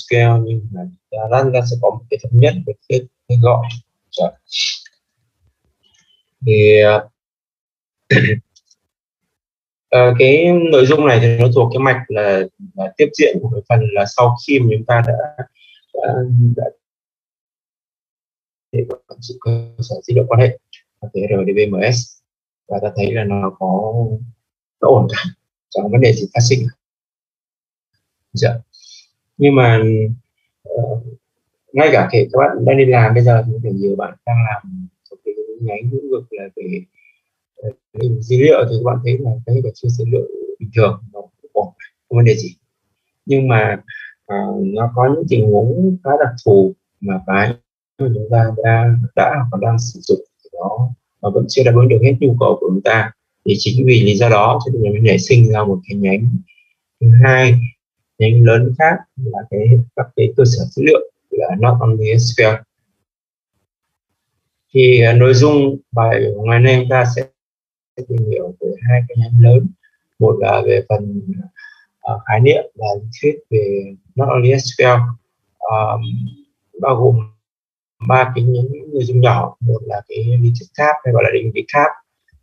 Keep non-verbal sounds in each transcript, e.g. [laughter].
scale nhưng mà lát ta sẽ có một cái thống nhất về cái, cái gọi Rồi. thì uh, [clears throat] cái nội dung này thì nó thuộc cái mạch là, là tiếp diễn của cái phần là sau khi mà chúng ta đã, đã, đã để quản trị cơ sở dữ liệu quan hệ cái RDBMS và ta thấy là nó có nó ổn cả chẳng vấn đề gì phát sinh dạ nhưng mà uh, ngay cả kể các bạn đang đi làm bây giờ thì có thể nhiều bạn đang làm trong cái nhánh lĩnh vực là về uh, dữ liệu thì các bạn thấy là cái về chia dữ liệu bình thường nó ổn không vấn đề gì. Nhưng mà uh, nó có những tình huống khá đặc thù mà cái mà chúng ta đã đã và đang sử dụng thì nó, nó vẫn chưa đáp ứng được hết nhu cầu của chúng ta. Thì chính vì lý do đó cho nên mình nảy sinh ra một cái nhánh thứ hai nhánh lớn khác là cái các cái cơ sở dữ liệu là not only SQL thì uh, nội dung bài ngày nay chúng ta sẽ tìm hiểu về hai cái nhánh lớn. Một là về phần uh, khái niệm và thuyết về not only SQL um, bao gồm ba cái nhánh nội dung nhỏ. Một là cái lý thuyết cap hay gọi là định vị cap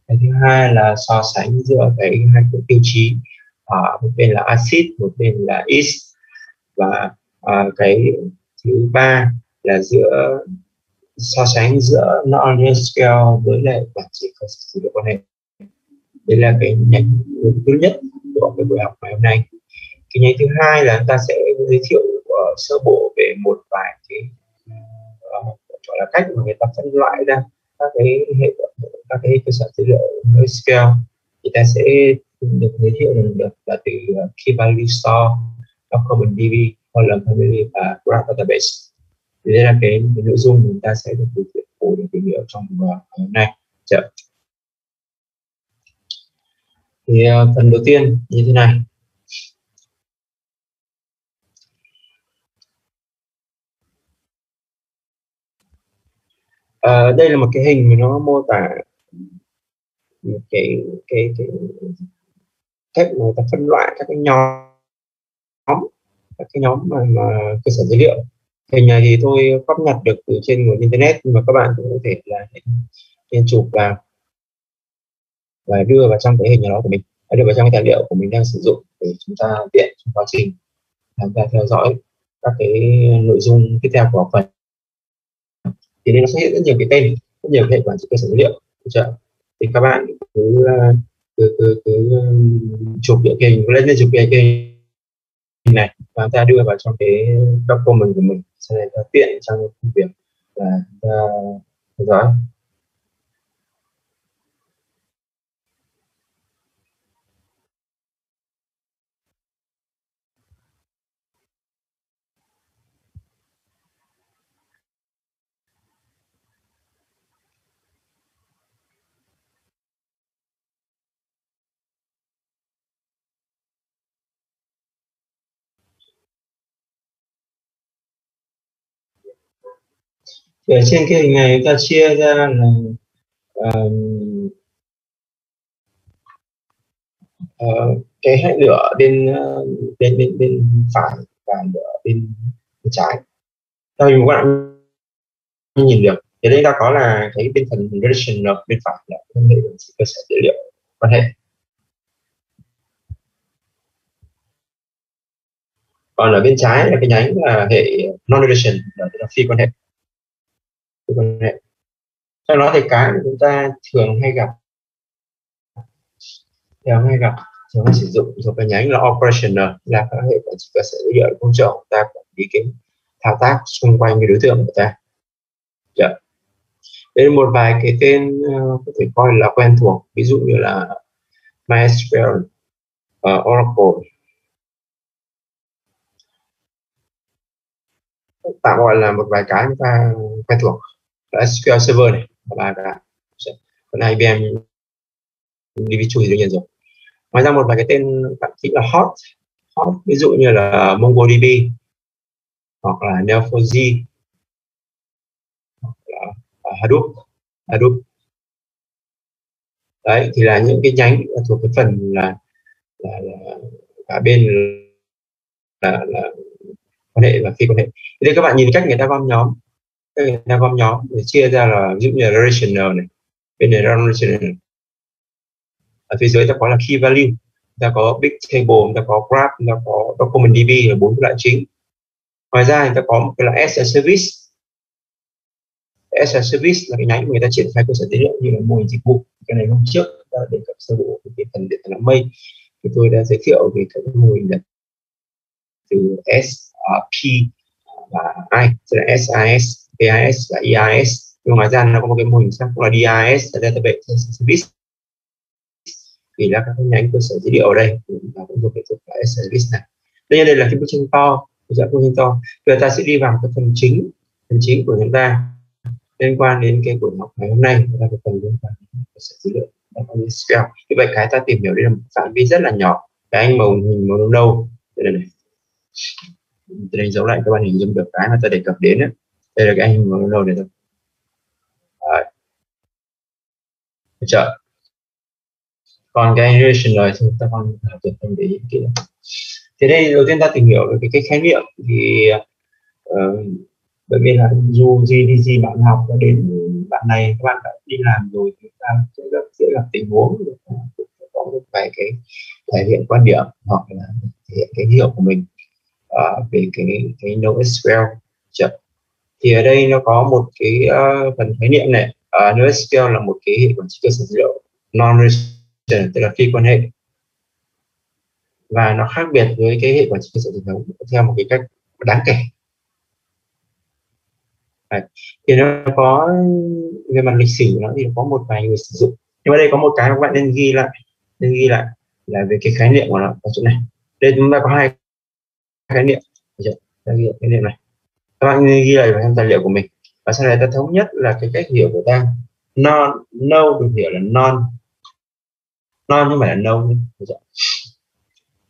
cái thứ hai là so sánh giữa cái hai cái tiêu chí à, một bên là acid một bên là is. Và à, cái thứ ba là giữa so sánh giữa non scale với lại quản trị cơ sở dữ liệu quan hệ đây là cái nhánh thứ nhất của cái buổi học ngày hôm nay. Cái nhánh thứ hai là chúng ta sẽ giới thiệu uh, sơ bộ về một vài cái uh, gọi là cách mà người ta phân loại ra các cái hệ các cái cơ sở dữ liệu scale. Thì ta sẽ được giới thiệu được là từ uh, Key Value Store, Common DB, Column Family và Graph Database. Thì đây là cái, cái nội dung chúng ta sẽ được giới thiệu phổ để tìm hiểu trong uh, hôm nay. Chợ. Thì uh, phần đầu tiên như thế này. À, đây là một cái hình mà nó mô tả cái cái cái cách mà ta phân loại các cái nhóm các cái nhóm mà, mà cơ sở dữ liệu. Hình này thì tôi góp nhặt được từ trên nguồn internet nhưng mà các bạn cũng có thể là nên chụp vào và đưa vào trong cái hình đó của mình à, đưa vào trong cái tài liệu của mình đang sử dụng để chúng ta tiện trong quá trình chúng ta theo dõi các cái nội dung tiếp theo của phần. Thì đây nó xuất hiện rất nhiều cái tên rất nhiều hệ quản trị cơ sở dữ liệu. Thì các bạn cứ à, cứ cứ, cứ chụp những cái hình lên lên chụp cái hình này. Và ta đưa vào trong cái document comment của mình. Sẽ này ta tiện trong công việc. Là ta theo dõi ở trên cái hình này ta chia ra là uh, uh, cái hệ lửa bên uh, bên bên bên phải và lửa bên, bên trái. Theo như các bạn nhìn được. Thì đây ta có là cái bên phần relational bên phải là quan hệ cơ sở dữ liệu. Quan hệ còn ở bên trái là cái nhánh là hệ non relation là phi quan hệ quan hệ sau đó thì cái mà chúng ta thường hay gặp thường hay gặp thường hay sử dụng thuộc cái nhánh là operational là các hệ quản trị cơ sở dữ liệu hỗ trợ chúng ta quản lý cái thao tác xung quanh cái đối tượng của ta. Yeah. đây là một vài cái tên uh, có thể coi là quen thuộc ví dụ như là MySQL uh, Oracle. Tạm gọi là một vài cái chúng ta quen thuộc. SQL Server này. Và cả còn IBM DB2 thì đương nhiên rồi. Ngoài ra một vài cái tên thậm chí là hot. Hot ví dụ như là MongoDB hoặc là Neo4j hoặc là à, Hadoop. Hadoop. Đấy thì là những cái nhánh thuộc cái phần là là, là cả bên là, là quan hệ và phi quan hệ. Thì đây các bạn nhìn cách người ta gom nhóm người ta gom nhóm để chia ra là ví dụ như là relational này bên này relational ở phía dưới ta có là key value ta có big table ta có graph ta có document db là bốn loại chính. Ngoài ra người ta có một cái là as a service as a service là cái nhánh người ta triển khai cơ sở dữ liệu như là mô hình dịch vụ. Cái này hôm trước ta đề cập sơ bộ cái phần điện toán mây. Thì tôi đã giới thiệu về các mô hình từ S, P và I, tức là SIS, PIS và EIS. Nhưng ngoài ra nó có một cái mô hình khác cũng là DIS, là Database Service. Thì là các nhánh cơ sở dữ liệu ở đây và cũng thuộc hệ thống là service này. Đây đây là cái bức tranh to, bức tranh to. Bây giờ ta sẽ đi vào cái phần chính, phần chính của chúng ta liên quan đến cái buổi học ngày hôm nay là cái phần liên quan đến cơ sở dữ liệu SQL. Như vậy cái ta tìm hiểu đây là một phạm vi rất là nhỏ. Cái anh màu hình màu nâu đây này tôi đánh dấu lại các bạn hình dung được cái mà ta đề cập đến ấy đây là cái anh mà lâu này thôi. Đấy. được chưa? Còn cái relational thì ta còn tuyệt thêm để ý kỹ thế đây đầu tiên ta tìm hiểu về cái, cái khái niệm thì uh, bởi vì là dù gì đi gì bạn học cho đến bạn này các bạn đã đi làm rồi thì ta sẽ gặp sẽ gặp tình huống có một vài cái thể hiện quan điểm hoặc là thể hiện cái hiểu của mình uh, về cái cái NoSQL chậm thì ở đây nó có một cái uh, phần khái niệm này. Ờ, uh, NoSQL là một cái hệ quản trị cơ sở dữ liệu non relational tức là phi quan hệ. Và nó khác biệt với cái hệ quản trị cơ sở truyền thống theo một cái cách đáng kể. Đấy. thì nó có về mặt lịch sử nó thì có một vài người sử dụng. Nhưng mà đây có một cái các bạn nên ghi lại nên ghi lại là về cái khái niệm của nó ở chỗ này. Đây chúng ta có hai khái niệm. Khái niệm khái niệm này các bạn ghi lại vào trong tài liệu của mình. Và sau này ta thống nhất là cái cách hiểu của ta. Non, no được hiểu là non. Non nhưng mà là no.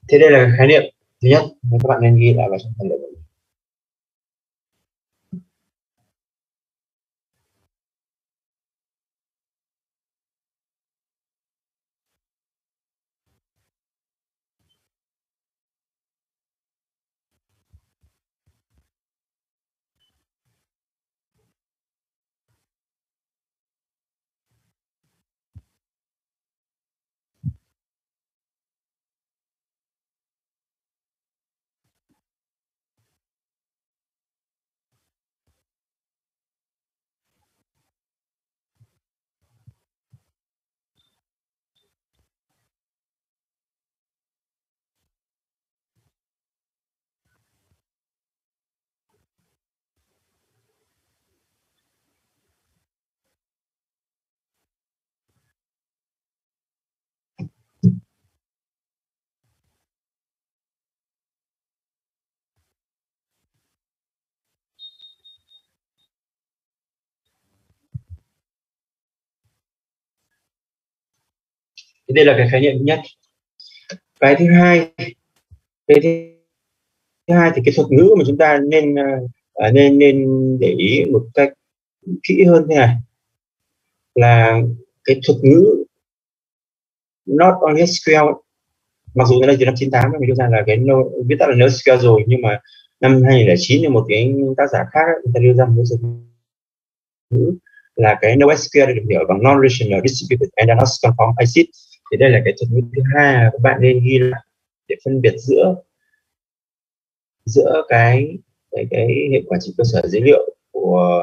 Thế đây là khái niệm thứ nhất. Các bạn nên ghi lại vào trong tài liệu của mình. Thì đây là cái khái niệm thứ nhất. Cái thứ hai cái thứ hai thì cái thuật ngữ mà chúng ta nên uh, nên nên để ý một cách kỹ hơn thế này. Là cái thuật ngữ not only SQL mặc dù đây từ năm 98 mình đưa ra là cái no, viết tắt là NoSQL rồi nhưng mà năm 2009 thì một cái tác giả khác người ta đưa ra một thuật ngữ là cái NoSQL được hiểu bằng non-relational distributed and conform acid thì đây là cái thuật ngữ thứ hai là các bạn nên ghi lại để phân biệt giữa giữa cái cái, cái hệ quản trị cơ sở dữ liệu của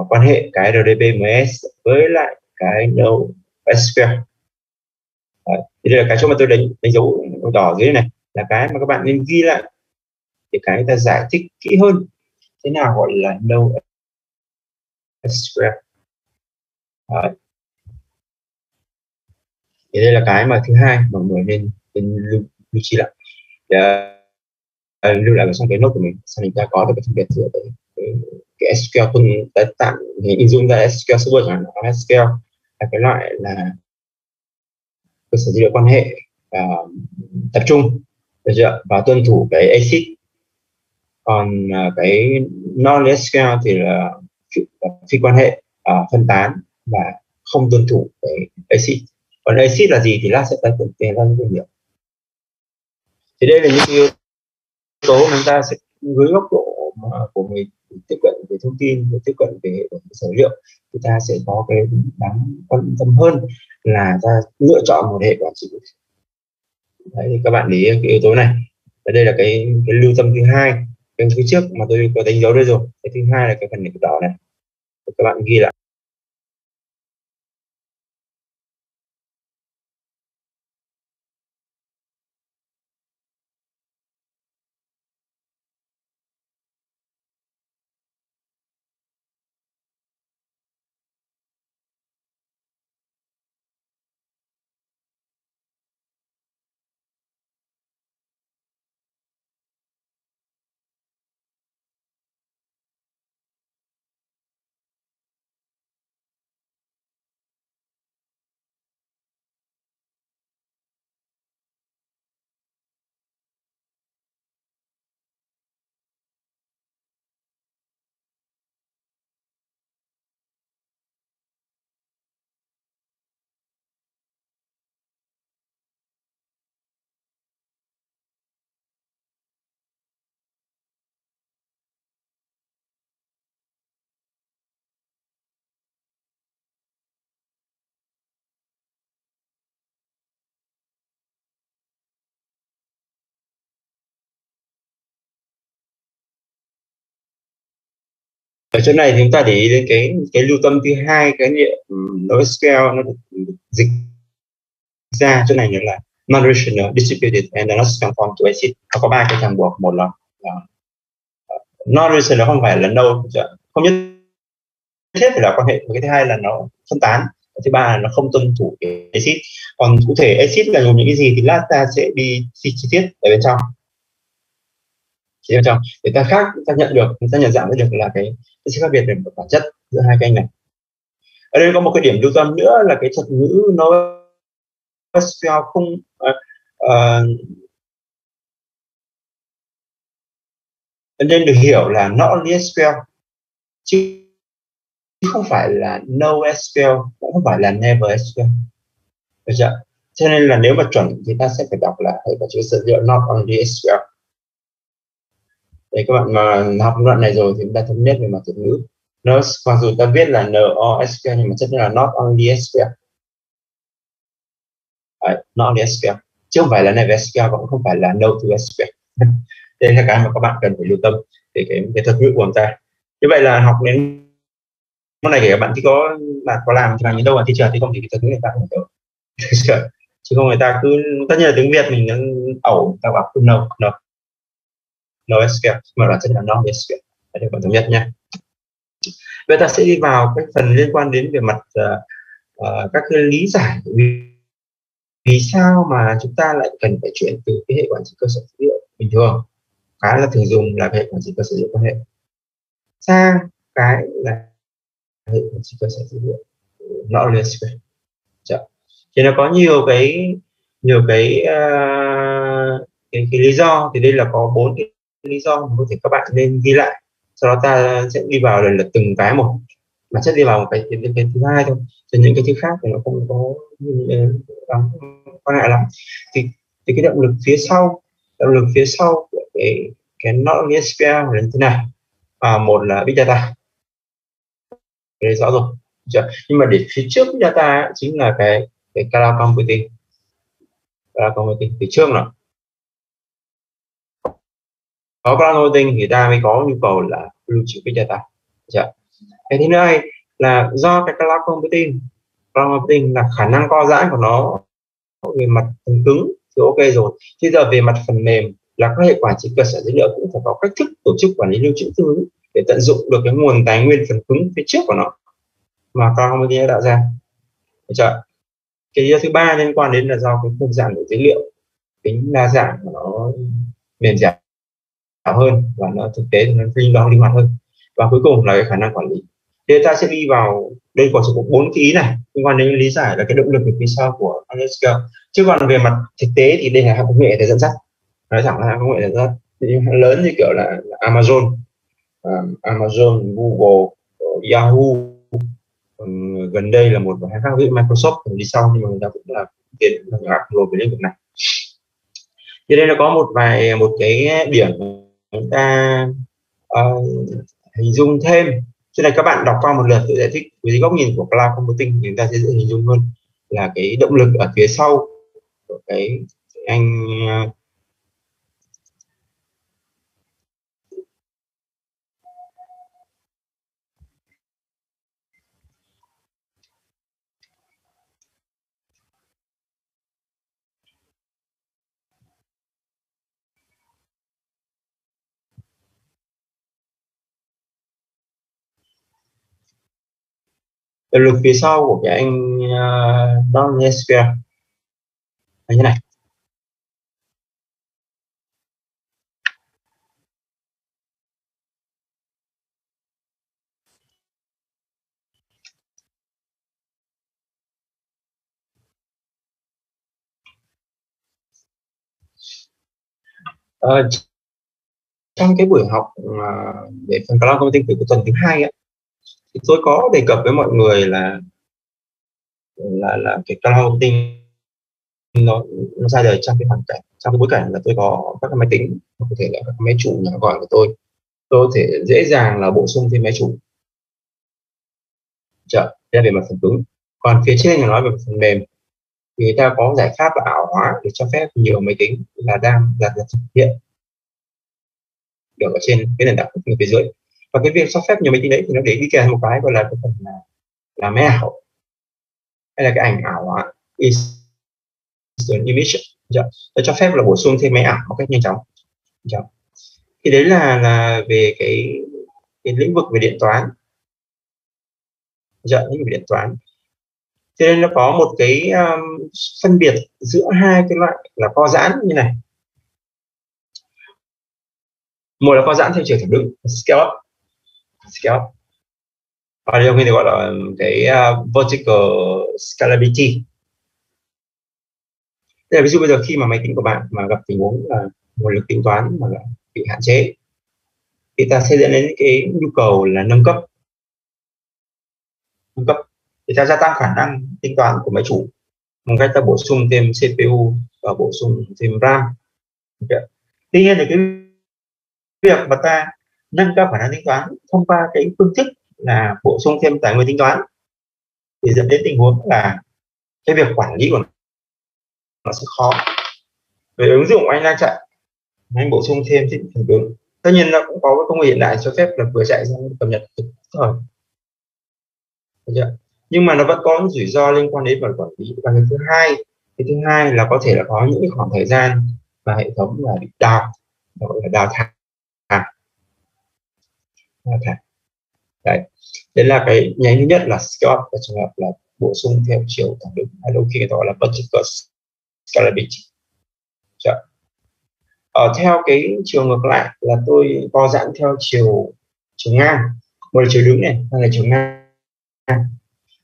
uh, quan hệ cái RDBMS với lại cái NoSQL thì đây là cái chỗ mà tôi đánh đánh dấu đỏ dưới này là cái mà các bạn nên ghi lại để cái ta giải thích kỹ hơn thế nào gọi là NoSQL Đấy thì đây là cái mà thứ hai mà mọi người nên nên lưu, lưu trí lại. Để, uh, à, à, lưu lại vào trong cái nốt của mình sau mình ta có được cái phân biệt giữa cái, cái, cái SQL tuần đã tạm hình dung ra SQL Server chẳng hạn SQL là cái loại là cơ sở dữ liệu quan hệ uh, tập trung được chưa và tuân thủ cái ACID còn uh, cái non SQL thì là phi quan hệ uh, phân tán và không tuân thủ cái ACID còn acid là gì thì lát sẽ tới cùng tiền ra tìm hiểu thì đây là những yếu tố chúng ta sẽ dưới góc độ mà của người tiếp cận về thông tin, người tiếp cận về hệ thống dữ liệu, chúng ta sẽ có cái đáng quan tâm hơn là ta lựa chọn một hệ quản trị. Đấy, thì các bạn để ý cái yếu tố này. Và đây là cái cái lưu tâm thứ hai. Cái thứ trước mà tôi có đánh dấu đây rồi. Cái thứ hai là cái phần đỏ này. Các bạn ghi lại. Ở chỗ này chúng ta để ý đến cái cái lưu tâm thứ hai cái niệm ừ, NoSQL nó được dịch ra. Chỗ này là non-rational, distributed and not conform to ACID. Nó có ba cái ràng buộc. Một là, là ờ, non-rational không phải là no không nhất thiết phải là quan hệ. Cái thứ hai là nó phân tán. Thứ ba là nó không tuân thủ acid. Còn cụ thể acid là gồm những cái gì thì lát ta sẽ đi chi tiết ở bên trong chỉ bên trong. Để ta khác ta nhận được ta nhận dạng được là cái cái sự khác biệt về bản chất giữa hai kênh này. Ở đây có một cái điểm lưu tâm nữa là cái thuật ngữ nó SQL không uh, uh, nên được hiểu là not SQL chứ không phải là no SQL cũng không phải là never SQL được chưa? cho nên là nếu mà chuẩn thì ta sẽ phải đọc là hãy có chữ sử dụng not only SQL đấy các bạn mà học đoạn này rồi thì chúng ta thống nhất về mặt thuật ngữ. Nó mặc dù ta viết là no nhưng mà chất là not only SQL đấy, not only SQL chứ không phải là never SQL cũng không phải là no to SQL [laughs] đây là cái mà các bạn cần phải lưu tâm để cái, cái thuật ngữ của chúng ta. Như vậy là học đến môn này để các bạn thì có là có làm thì làm đến đâu mà thị trường thì không thì cái thuật ngữ người ta không hiểu. [laughs] Chứ không người ta cứ tất nhiên là tiếng việt mình nó ẩu ta bảo cứ no no NoSQL mà bản chất là non-SQL để bạn thống nhất nhé. Vậy ta sẽ đi vào các phần liên quan đến về mặt uh, uh, các cái lý giải vì, vì sao mà chúng ta lại cần phải chuyển từ cái hệ quản trị cơ sở dữ liệu bình thường khá là thường dùng là hệ quản trị cơ sở dữ liệu quan hệ sang cái là hệ quản trị cơ sở dữ liệu NoSQL dạ. thì nó có nhiều cái nhiều cái, uh, cái cái lý do thì đây là có bốn cái lý do mà có thể các bạn nên ghi lại. Sau đó ta sẽ đi vào lần lượt từng cái một. Mà sẽ đi vào một cái, đến cái thứ hai thôi. Cho những cái thứ khác thì nó không có ờ, lắm quan ngại lắm. Thì, thì cái động lực phía sau động lực phía sau của cái cái nó SQL là như thế này. À, một là big data. Đây rõ rồi chưa? nhưng mà để phía trước big data chính là cái cái cloud computing. Cloud computing phía trước nào? Có cloud computing thì ta mới có nhu cầu là lưu trữ big data dạ. cái thứ hai là do cái cloud computing cloud computing là khả năng co giãn của nó về mặt phần cứng thì ok rồi bây giờ về mặt phần mềm là các hệ quản trị cơ sở dữ liệu cũng phải có cách thức tổ chức quản lý lưu trữ tương ứng để tận dụng được cái nguồn tài nguyên phần cứng phía trước của nó mà cloud computing đã tạo ra được chưa? cái thứ ba liên quan đến là do cái không gian của dữ liệu, tính đa dạng của nó mềm dẻo hơn và nó thực tế nó linh động linh hoạt hơn. Và cuối cùng là cái khả năng quản lý. Thế ta sẽ đi vào đây có sự bốn cái ý này. Liên quan đến lý giải là cái động lực phía sau của Alaska chứ còn về mặt thực tế thì đây là công nghệ để dẫn dắt. Nói thẳng là công nghệ dẫn dắt. Lớn như kiểu là, Amazon uh, Amazon Google Yahoo um, gần đây là một vài khác với Microsoft đi sau nhưng mà người ta cũng là tiền là rồi về lĩnh vực này. Thì đây là có một vài một cái điểm chúng ta uh, hình dung thêm. Cho nên các bạn đọc qua một lượt tôi giải thích với góc nhìn của cloud computing chúng ta sẽ dễ hình dung hơn là cái động lực ở phía sau của cái anh uh, động lực phía sau của cái anh uh, Don Nesper là như này. Uh, trong cái buổi học uh, về phần cloud computing của tuần thứ hai ấy, thì tôi có đề cập với mọi người là là là cái cloud computing nó, nó ra đời trong cái hoàn cảnh trong cái bối cảnh là tôi có các cái máy tính có thể là các máy chủ nhỏ gọi của tôi. Tôi có thể dễ dàng là bổ sung thêm máy chủ. Chợ đây là về mặt phần cứng. Còn phía trên là nói về phần mềm. Thì người ta có giải pháp là ảo hóa để cho phép nhiều máy tính là đang là thực hiện được ở trên cái nền tảng của phía dưới và cái việc cho phép nhiều máy tính đấy thì nó để đi kèm một cái gọi là cái phần là, là máy ảo hay là cái ảnh ảo hóa instant image nó dạ. cho phép là bổ sung thêm máy ảo một cách nhanh chóng. Dạ. Thì đấy là là về cái, cái lĩnh vực về điện toán. Dạ, lĩnh vực điện toán. Cho nên nó có một cái um, phân biệt giữa hai cái loại là co giãn như này. Một là co giãn theo chiều thẳng đứng scale up scale up và điều mình gọi là cái uh, vertical scalability. Thế là ví dụ bây giờ khi mà máy tính của bạn mà gặp tình huống là nguồn lực tính toán mà bị hạn chế thì ta sẽ dẫn đến cái nhu cầu là nâng cấp. Nâng cấp. Để ta gia tăng khả năng tính toán của máy chủ bằng cách ta bổ sung thêm CPU và bổ sung thêm RAM. Okay. tuy nhiên thì cái việc mà ta nâng cao khả năng tính toán thông qua cái phương thức là bổ sung thêm tài nguyên tính toán thì dẫn đến tình huống là cái việc quản lý của nó, nó sẽ khó. Về ứng dụng anh đang chạy anh bổ sung thêm phần cứng. Tất nhiên nó cũng có cái công nghệ hiện đại cho phép là vừa chạy sang cập nhật rồi. Nhưng mà nó vẫn có những rủi ro liên quan đến phần quản lý. Và cái thứ hai cái thứ hai là có thể là có những khoảng thời gian mà hệ thống là bị đào gọi là đào thải thẳng đấy. Đấy là cái nhánh thứ nhất là scale up trong trường hợp là bổ sung theo chiều thẳng đứng hay đôi khi người ta gọi là vertical scalability. Chợ. ở ờ, theo cái chiều ngược lại là tôi co giãn theo chiều chiều ngang. Một là chiều đứng này hay là chiều ngang.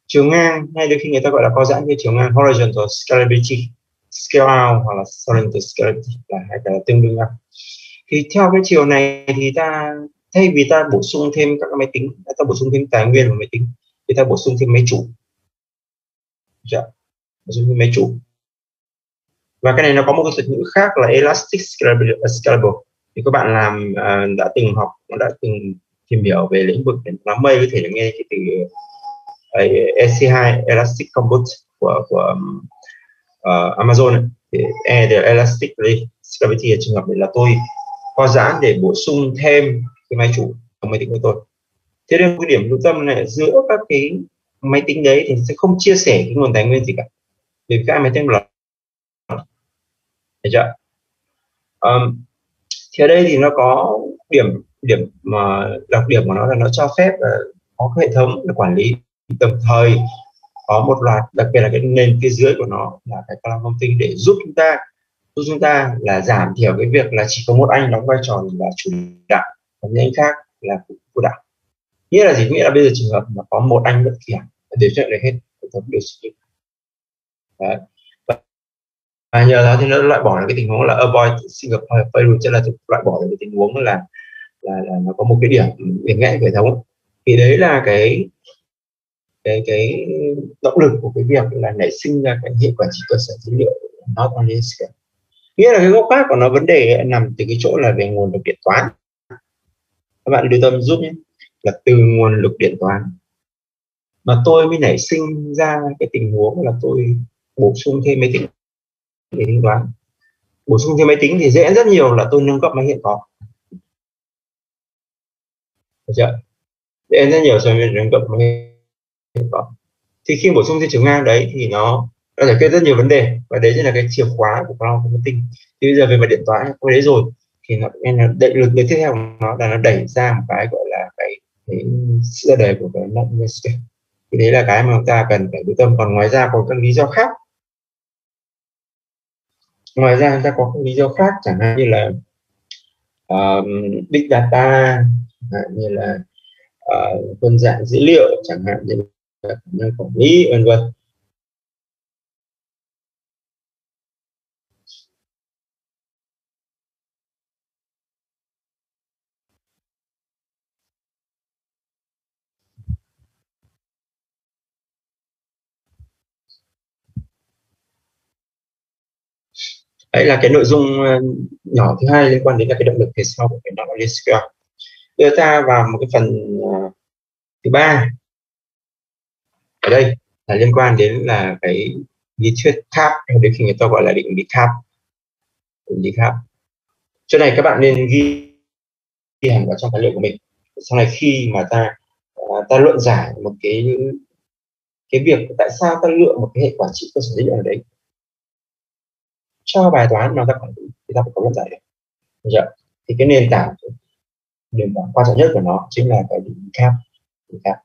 Chiều ngang hay đôi khi người ta gọi là co giãn theo chiều ngang. Horizontal scalability scale out hoặc là horizontal scalability là hai cái là tương đương nhau. Thì theo cái chiều này thì ta thay vì ta bổ sung thêm các máy tính ta bổ sung thêm tài nguyên của máy tính thì ta bổ sung thêm máy chủ. Dạ. bổ sung thêm máy chủ. Và cái này nó có một cái thuật ngữ khác là elastic scalable à, thì các bạn làm uh, đã từng học đã từng tìm hiểu về lĩnh vực đám mây có thể là nghe cái từ à, uh, EC2 Elastic Compute của của uh, Amazon thì E là Elastic Scalability trường hợp này là tôi có giãn để bổ sung thêm cái máy chủ của máy tính của tôi. Thế nên cái điểm lưu tâm là giữa các cái máy tính đấy thì sẽ không chia sẻ cái nguồn tài nguyên gì cả vì các máy tính là thấy chưa? Um, thì ở đây thì nó có điểm điểm mà đặc điểm của nó là nó cho phép là có cái hệ thống để quản lý đồng thời có một loạt đặc biệt là cái nền phía dưới của nó là cái cloud computing để giúp chúng ta giúp chúng ta là giảm thiểu cái việc là chỉ có một anh đóng vai trò là chủ đạo còn những anh khác là cô đạo. Nghĩa là gì? Nghĩa là bây giờ trường hợp mà có một anh bất kỳ điều chuyện được hết hệ thống điều chỉnh. Đấy. và nhờ đó thì nó loại bỏ được cái tình huống là avoid single failure tức là loại bỏ được cái tình huống là là, là nó có một cái điểm điểm ngẽn hệ thống. Thì đấy là cái cái cái động lực của cái việc là nảy sinh ra cái hệ quản trị cơ sở dữ liệu not only scale nghĩa là cái gốc khác của nó vấn đề nằm từ cái chỗ là về nguồn lực điện toán các bạn lưu tâm giúp nhé. Là từ nguồn lực điện toán. Mà tôi mới nảy sinh ra cái tình huống là tôi bổ sung thêm máy tính để tính toán. Bổ sung thêm máy tính thì dễ rất nhiều là tôi nâng cấp máy hiện có. Được chưa? Dễ rất nhiều so với nâng cấp máy hiện có. Thì khi bổ sung thêm chiều ngang đấy thì nó nó giải quyết rất nhiều vấn đề. Và đấy chính là cái chìa khóa của cloud computing. Thì bây giờ về mặt điện toán có đấy rồi thì nó nên là đẩy lực tiếp theo nó là nó đẩy ra một cái gọi là cái cái ra đời của cái network thì đấy là cái mà chúng ta cần phải lưu tâm. Còn ngoài ra còn các lý do khác. Ngoài ra chúng ta có các lý do khác. Chẳng hạn như là uh, big data như là ờ, uh, phân dạng dữ liệu chẳng hạn như là quản lý vân vân. Đấy là cái nội dung ờ, nhỏ thứ hai liên quan đến là cái động lực phía sau của cái knowledge SQL đưa ta vào một cái phần ờ, thứ ba. Ở đây là liên quan đến là cái lý thuyết CAP hay đến khi người ta gọi là định lý CAP định lý CAP chỗ này các bạn nên ghi ghi hẳn vào trong tài liệu của mình. Sau này khi mà ta ờ, ta luận giải một cái cái việc tại sao ta lựa một cái hệ quản trị cơ sở dữ liệu ở đấy cho bài toán mà các bạn thì ta phải có luận giải. Được được thì cái nền tảng nền tảng quan trọng nhất của nó chính là cái định cap định cap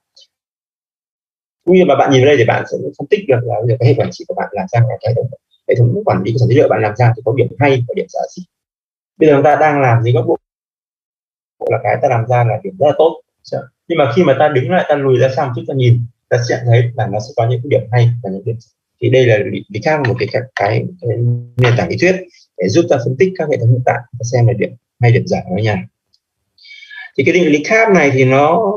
khi mà bạn nhìn vào đây thì bạn sẽ phân tích được là giờ cái hệ quản trị của bạn làm ra cái hệ thống hệ thống quản lý của sản dữ liệu bạn làm ra thì có điểm hay và điểm giả gì. Bây giờ chúng ta đang làm dưới góc độ là cái ta làm ra là điểm rất là tốt nhưng mà khi mà ta đứng lại, ta lùi ra sau chút, ta nhìn, ta sẽ thấy là nó sẽ có những điểm hay và những điểm thì đây là lý khác một cái, cái, cái, nền tảng lý thuyết để giúp ta phân tích các hệ thống hiện tại và xem là điểm hay điểm giảm ở nhà. Thì cái định lý khác này thì nó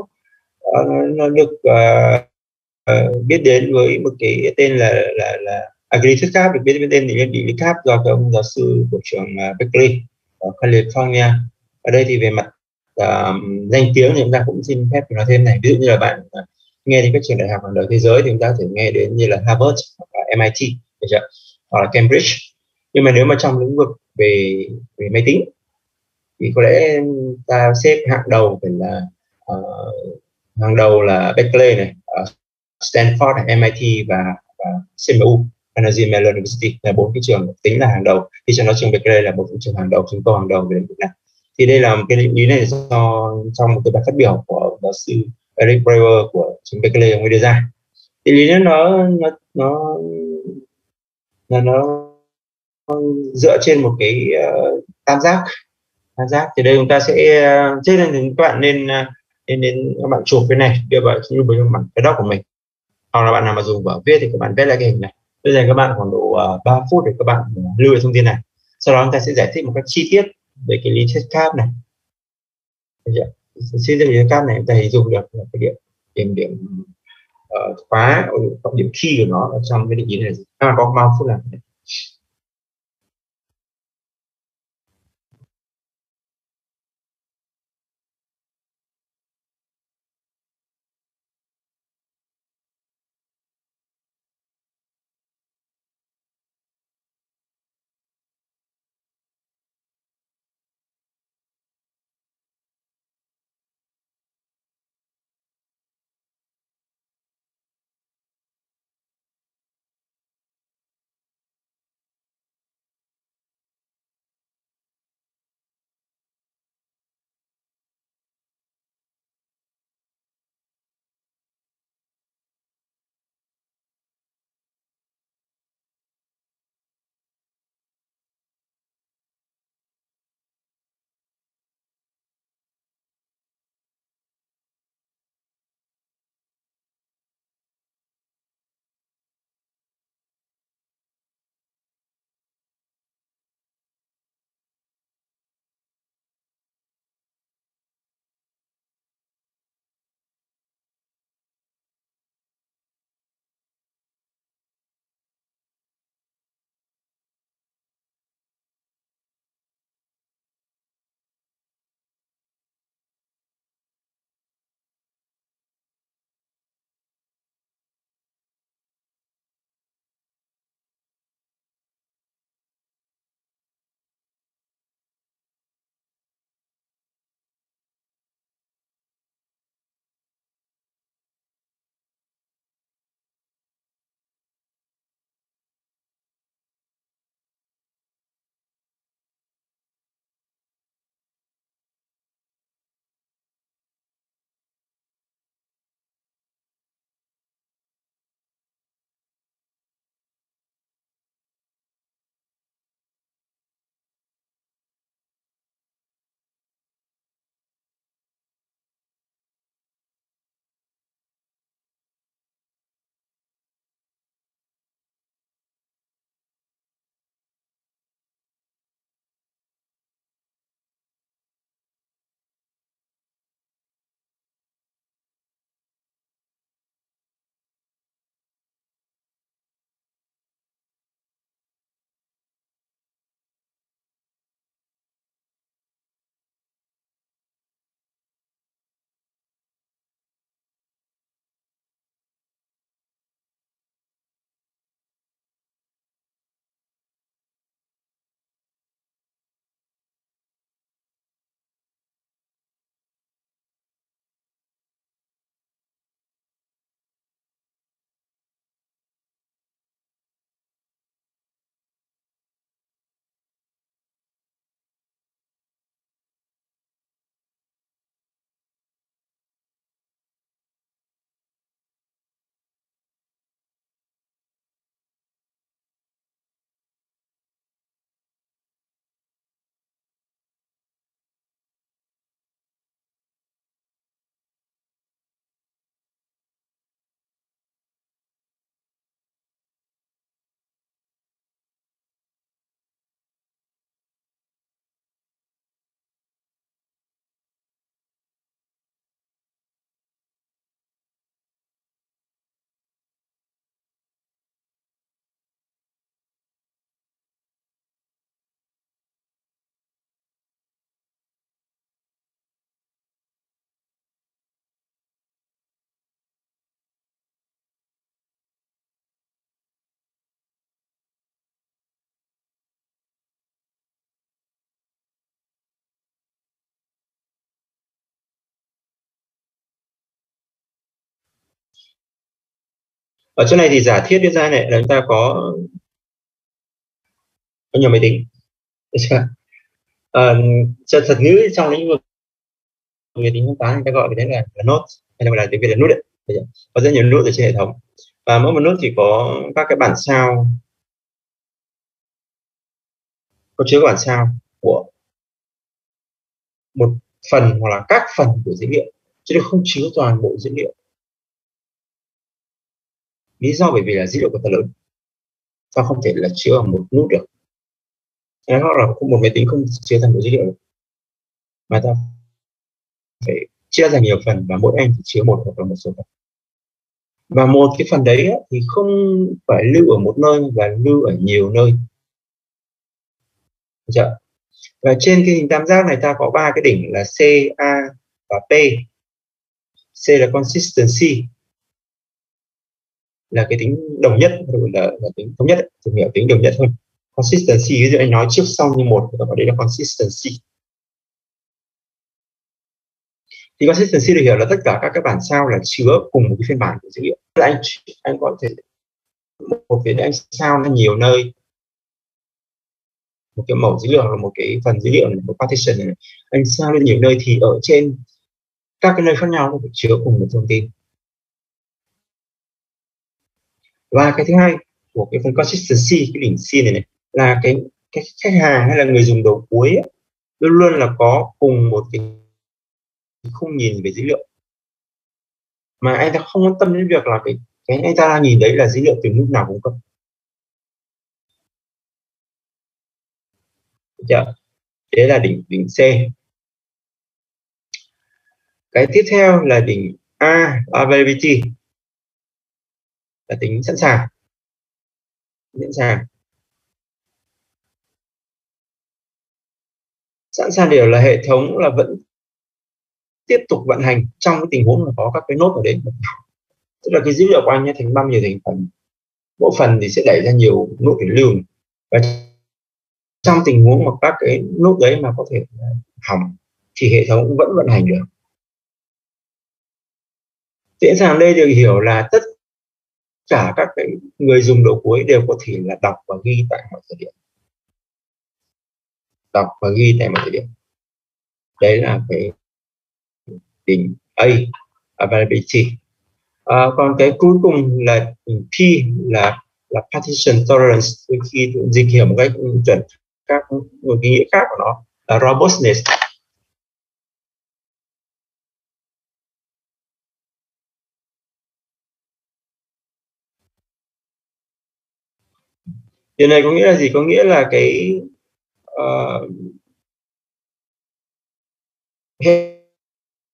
ờ, nó được uh, uh, biết đến với một cái tên là là là à, cái lý thuyết khác được biết đến tên thì định lý khác do cái ông giáo sư của trường Berkeley ở California. Ở đây thì về mặt uh, danh tiếng thì chúng ta cũng xin phép nói thêm này. Ví dụ như là bạn nghe đến các trường đại học hàng đầu thế giới thì chúng ta có thể nghe đến như là Harvard hoặc MIT được chưa? hoặc là Cambridge. Nhưng mà nếu mà trong lĩnh vực về về máy tính thì có lẽ ta xếp hạng đầu phải là ờ, uh, hàng đầu là Berkeley này uh, Stanford, MIT và, và CMU Carnegie Mellon University là bốn cái trường tính là hàng đầu. Thì cho đó trường Berkeley là một trường hàng đầu chúng tôi hàng đầu về lĩnh vực này. Thì đây là một cái định lý này do trong một cái bài phát biểu của giáo sư Eric Brewer của trường Berkeley ông ấy đưa ra thì lý nó nó nó nó, nó dựa trên một cái uh, tam giác. Tam giác. Thì đây chúng ta sẽ ờ, uh, trên nên thì các bạn nên ờ, nên nên các bạn chụp cái này đưa vào như với bản cái đó của mình. Hoặc là bạn nào mà dùng vở viết thì các bạn viết lại cái hình này. Bây giờ các bạn khoảng độ uh, 3 phút để các bạn lưu lại thông tin này. Sau đó chúng ta sẽ giải thích một cách chi tiết về cái lý thuyết cap này. Xây dựng thuyết cap này chúng ta hình dùng được là cái điểm điểm điểm uh, khóa cộng điểm khi của nó ở trong cái định nghĩa này. Các bạn có bao phút làm ở chỗ này thì giả thiết đưa ra này là chúng ta có có nhiều máy tính. À, thật ngữ trong lĩnh vực người tính toán người ta gọi cái đấy là, là node hay là tiếng việt là nút đấy. Có rất nhiều nút ở trên hệ thống. Và mỗi một nút thì có các cái bản sao có chứa bản sao của một phần hoặc là các phần của dữ liệu chứ không chứa toàn bộ dữ liệu lý do bởi vì là dữ liệu của ta lớn. Ta không thể là chứa ở một nút được. Nó là một máy tính không chứa thành một dữ liệu được. mà ta phải chia ra nhiều phần và mỗi anh chỉ chứa một hoặc là một số phần. Và một cái phần đấy thì không phải lưu ở một nơi và lưu ở nhiều nơi. Được và trên cái hình tam giác này ta có ba cái đỉnh là C, A và P. C là consistency là cái tính đồng nhất là, là tính thống nhất thường hiểu tính đồng nhất hơn consistency ví dụ anh nói trước sau như một thì đấy là consistency. Thì consistency được hiểu là tất cả các cái bản sao là chứa cùng một cái phiên bản của dữ liệu. Anh anh có thể một cái anh sao nó nhiều nơi. Một cái mẫu dữ liệu là một cái phần dữ liệu này, một partition này anh sao lên nhiều nơi thì ở trên các cái nơi khác nhau nó phải chứa cùng một thông tin. Và cái thứ hai của cái phần consistency cái đỉnh C này, này là cái cái khách hàng hay là người dùng đầu cuối ấy, luôn luôn là có cùng một cái không nhìn về dữ liệu. Mà anh ta không quan tâm đến việc là cái cái anh ta nhìn đấy là dữ liệu từ lúc nào cũng cấp chưa? Đấy là đỉnh đỉnh C. Cái tiếp theo là đỉnh A availability là tính sẵn sàng. Sẵn sàng. Sẵn sàng điều là hệ thống là vẫn tiếp tục vận hành trong cái tình huống là có các cái nốt ở đấy. Tức là cái dữ liệu của anh thành bao nhiêu thành phần. Mỗi phần thì sẽ đẩy ra nhiều nốt để lưu và trong tình huống mà các cái nốt đấy mà có thể hỏng thì hệ thống vẫn vận hành được. Dễ dàng đây được hiểu là tất cả các cái người dùng đầu cuối đều có thể là đọc và ghi tại mọi thời điểm. Đọc và ghi tại mọi thời điểm. Đấy là cái đỉnh A availability. À, còn cái cuối cùng là đỉnh P là là partition tolerance. Đôi khi dịch hiểu một cách chuẩn các một cái nghĩa khác của nó là robustness. Điều này có nghĩa là gì? Có nghĩa là cái uh,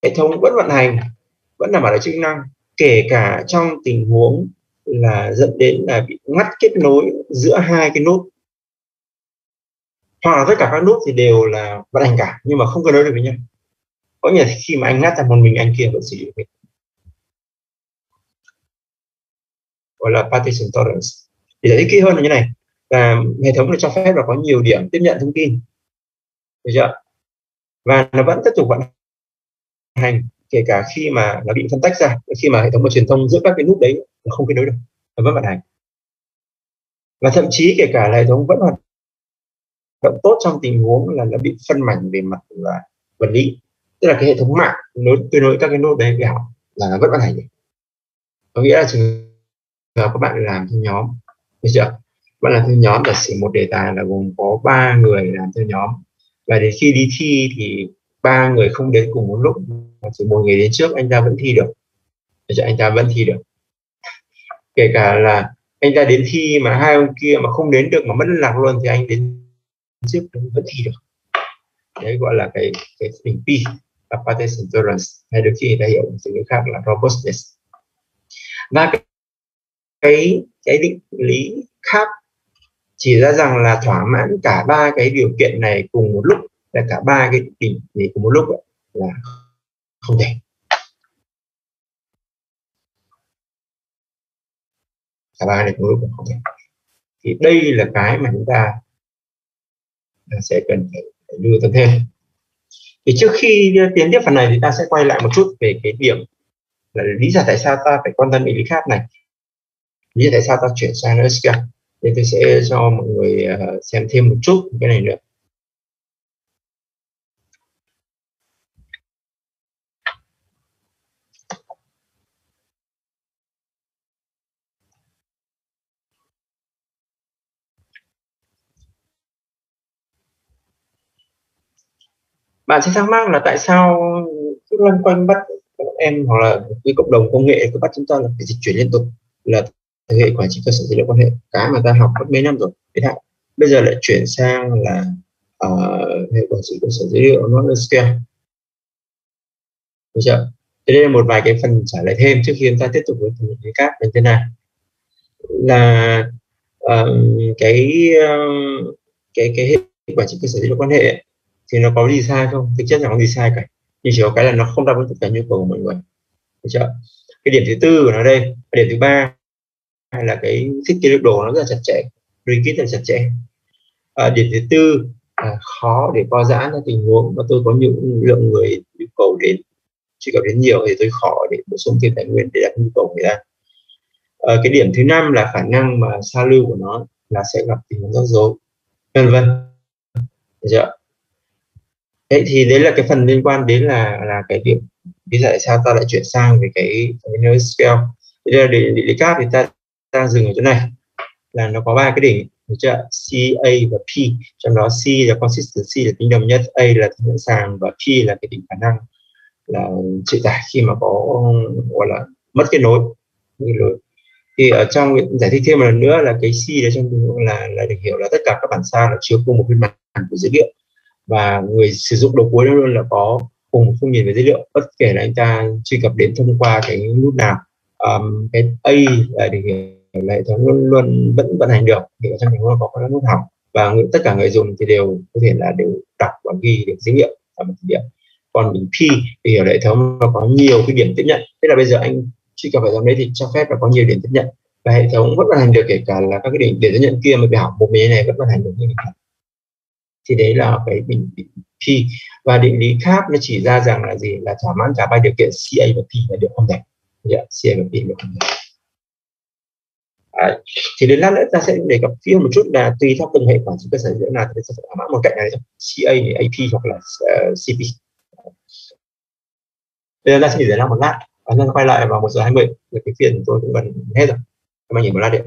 hệ thống vẫn vận hành vẫn đảm bảo được chức năng kể cả trong tình huống là dẫn đến là bị ngắt kết nối giữa hai cái nút. Hoặc là tất cả các nút thì đều là vận hành cả nhưng mà không kết nối được với nhau. Có nghĩa là khi mà anh ngắt ra một mình anh kia vẫn sử dụng gọi là partition tolerance. Để giải thích kỹ hơn là như này và hệ thống này cho phép là có nhiều điểm tiếp nhận thông tin. Được chưa và nó vẫn tiếp tục vận hành, kể cả khi mà nó bị phân tách ra, khi mà hệ thống truyền thông giữa các cái nút đấy nó không kết nối được, nó vẫn vận hành. Và thậm chí kể cả là hệ thống vẫn hoạt động tốt trong tình huống là nó bị phân mảnh về mặt là vật lý. Tức là cái hệ thống mạng nối tôi nối các cái nút đấy với ảo là nó vẫn vận hành được. Có nghĩa là trường hợp các bạn làm theo nhóm. Được chưa bạn làm theo nhóm giả sử một đề tài là gồm có ba người làm theo nhóm. Và đến khi đi thi thì ba người không đến cùng một lúc mà chỉ một người đến trước anh ta vẫn thi được. Để anh ta vẫn thi được. Kể cả là anh ta đến thi mà hai ông kia mà không đến được mà mất lạc luôn thì anh đến trước vẫn thi được. Đấy gọi là cái cái hình P partition tolerance hay được khi người ta hiểu một từ ngữ khác là robustness. Và cái, cái định lý khác chỉ ra rằng là thỏa mãn cả ba cái điều kiện này cùng một lúc là cả ba cái tình này cùng một lúc là không thể. Cả ba này cùng một lúc là không thể. Thì đây là cái mà chúng ta à, sẽ cần phải, lưu tâm thêm. Thì trước khi tiến tiếp phần này thì ta sẽ quay lại một chút về cái điểm là lý giải tại sao ta phải quan tâm đến lý khác này. Lý tại sao ta chuyển sang NoSQL thì tôi sẽ cho mọi người ờ, xem thêm một chút cái này nữa. Bạn sẽ thắc mắc là tại sao cứ loanh quanh bắt em hoặc là cái cộng đồng công nghệ cứ bắt chúng ta là phải dịch chuyển liên tục, là thực hệ quản trị cơ sở dữ liệu quan hệ cái mà ta học mất mấy năm rồi thế hạn bây giờ lại chuyển sang là uh, hệ quản trị cơ sở dữ liệu nó NoSQL được chưa? Thế đây là một vài cái phần trả lời thêm trước khi chúng ta tiếp tục với phần lý các như thế này. Là um, cái ờ, cái cái hệ quản trị cơ sở dữ liệu quan hệ thì nó có gì sai không? Thực chất là không gì sai cả nhưng chỉ có cái là nó không đáp ứng tất cả nhu cầu của mọi người. Được chưa? Cái điểm thứ tư của nó đây cái điểm thứ ba hay là cái thiết kế được đồ nó rất là chặt chẽ rigid là chặt chẽ. À, điểm thứ tư là khó để co giãn ra tình huống. Mà tôi có những lượng người nhu cầu đến truy cập đến nhiều thì tôi khó để bổ sung thêm tài nguyên để đạt nhu cầu người ta. À, cái điểm thứ năm là khả năng mà xa lưu của nó là sẽ gặp tình huống rắc rối vân vân. Được Đấy, thì đấy là cái phần liên quan đến là là cái điểm lý giải sao ta lại chuyển sang về cái, cái scale. thế là để để cap thì ta ta dừng ở chỗ này. Là nó có ba cái đỉnh được chưa C, A và P. Trong đó C là consistency là tính đồng nhất A là tính sẵn sàng và P là cái đỉnh khả năng là chịu tải khi mà có gọi là mất kết nối rồi thì ở trong giải thích thêm một lần nữa là cái C đấy trong là là được hiểu là tất cả các bản sao là chứa cùng một phiên bản của dữ liệu. Và người sử dụng đầu cuối luôn là có cùng một khung nhìn về dữ liệu bất kể là anh ta truy cập đến thông qua cái nút nào. Um, cái A là được hiểu là hệ thống luôn luôn vẫn vận hành được. Thì ở trong tình huống có các nút hỏng và người, tất cả người dùng thì đều có thể là đều đọc và ghi được dữ liệu ở một điểm còn điểm P thì ở hệ thống nó có nhiều cái điểm tiếp nhận. Tức là bây giờ anh truy cập hệ thống đấy thì cho phép là có nhiều điểm tiếp nhận. Và hệ thống vẫn vận hành được kể cả là các cái điểm điểm tiếp nhận kia mà bị hỏng một mình này vẫn vận hành được như vậy thì đấy là cái định định P và định lý khác nó chỉ ra rằng là gì? Là thỏa mãn cả ba điều kiện CA và P là điều không thể. Yeah, CA và P là không thể. Đấy. thì đến lát nữa ta sẽ đề cập kỹ một chút là tùy theo từng hệ quản trị cơ sở dữ liệu nào thì sẽ thỏa mãn một cạnh này CA AP hoặc là ờ, uh, CP bây giờ ta sẽ nghỉ giải lao một lát. Và nên quay lại vào một giờ hai mươi. Cái phiên của tôi cũng gần hết rồi. Các bạn nhìn một lát điện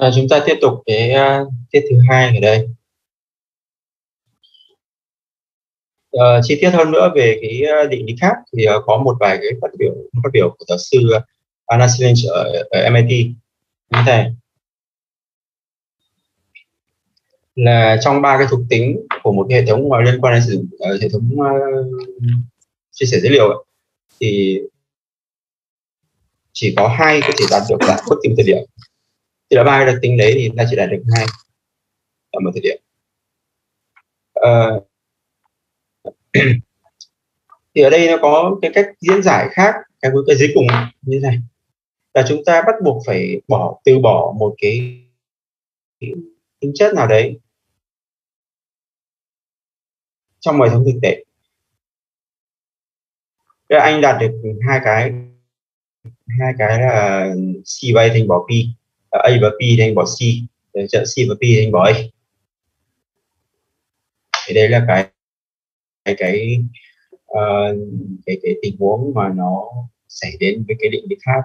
à, chúng ta tiếp tục cái uh, tiết thứ hai ở đây. Uh, chi tiết hơn nữa về cái à, định lý khác thì uh, có một vài cái phát biểu phát biểu của giáo sư Anna Silench ở, ở MIT như thế là trong ba cái thuộc tính của một cái hệ thống liên quan đến sử dụng uh, hệ thống uh, chia sẻ dữ liệu ấy, thì chỉ có hai có thể đạt được là bất kỳ thời điểm thì là ba đặc tính đấy thì ta chỉ đạt được hai ở một thời điểm. Uh, [clears throat] thì ở đây nó có cái cách diễn giải khác cái cái dưới cùng như thế này. Là chúng ta bắt buộc phải bỏ từ bỏ một cái tính chất nào đấy trong hệ thống thực tế. Thế là anh đạt được hai cái hai cái là C bay thành bỏ pi Ờ, A và P thành bỏ C. Để chọn C và P thành bỏ A. Thì đây là cái cái cái uh, cái cái tình huống mà nó xảy đến với cái định lý khác.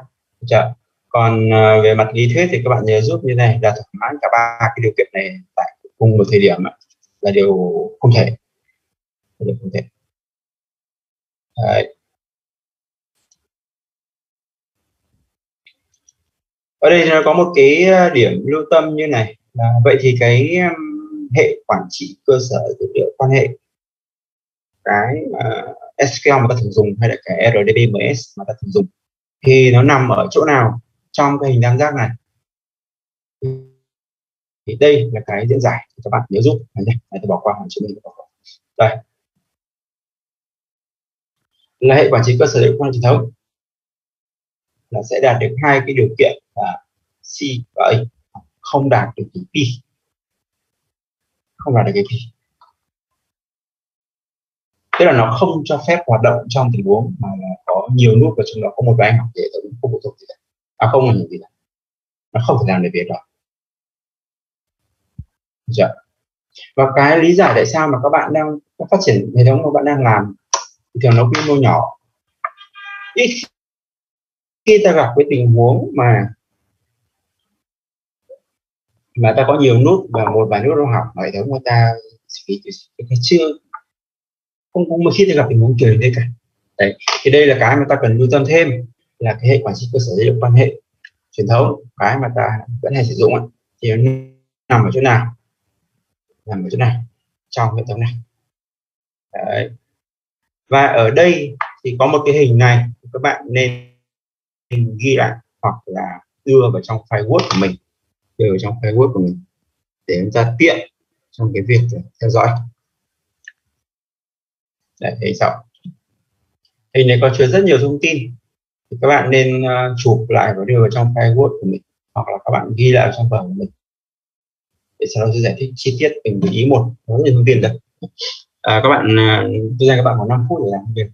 Chưa? còn uh, về mặt lý thuyết thì các bạn nhớ giúp như này là thỏa mãn cả ba cái điều kiện này tại cùng một thời điểm là điều không thể. Điều không thể. Đấy. Ở đây nó có một cái ờ, điểm lưu tâm như này. Là vậy thì cái hệ quản trị cơ sở dữ liệu quan hệ cái ờ, uh, SQL mà ta thường dùng hay là cái RDBMS mà ta thường dùng thì nó nằm ở chỗ nào trong cái hình tam giác này? Thì đây là cái diễn giải các bạn nhớ giúp. Này tôi bỏ qua hàng chữ mình đây. Là hệ quản trị cơ sở dữ liệu quan hệ truyền thống. Là sẽ đạt được hai cái điều kiện. C và A không đạt được cái P không đạt được cái P tức là nó không cho phép hoạt động trong tình huống mà là có nhiều nút và trong đó có một vài học để thống không phụ thuộc gì cả. À không là gì cả. Nó không thể làm được việc đó. Dạ. và cái lý giải tại sao mà các bạn đang phát triển hệ thống mà bạn đang làm thì thường nó quy mô nhỏ. Ít khi ta gặp cái tình huống mà mà ta có nhiều nút và một vài nút trong học hệ thống của ta chưa không cũng khi ta gặp tình huống kiểu như thế cả. Đấy, thì đây là cái mà ta cần lưu tâm thêm, là cái hệ quản trị cơ sở dữ liệu quan hệ truyền thống, cái mà ta vẫn hay sử dụng thì nó nằm ở chỗ nào? Nằm ở chỗ này trong hệ thống này. Đấy. và ở đây thì có một cái hình này, các bạn nên ghi lại hoặc là đưa vào trong file Word của mình đều trong file Word của mình để chúng ta tiện trong cái việc theo dõi. Đấy, thấy sao? Hình này có chứa rất nhiều thông tin thì các bạn nên uh, chụp lại và đưa vào trong file Word của mình hoặc là các bạn ghi lại trong vở của mình. Để sau đó tôi giải thích chi tiết từng ý một. Rất nhiều thông tin rồi à, các bạn uh, tôi dành các bạn khoảng 5 phút để làm việc.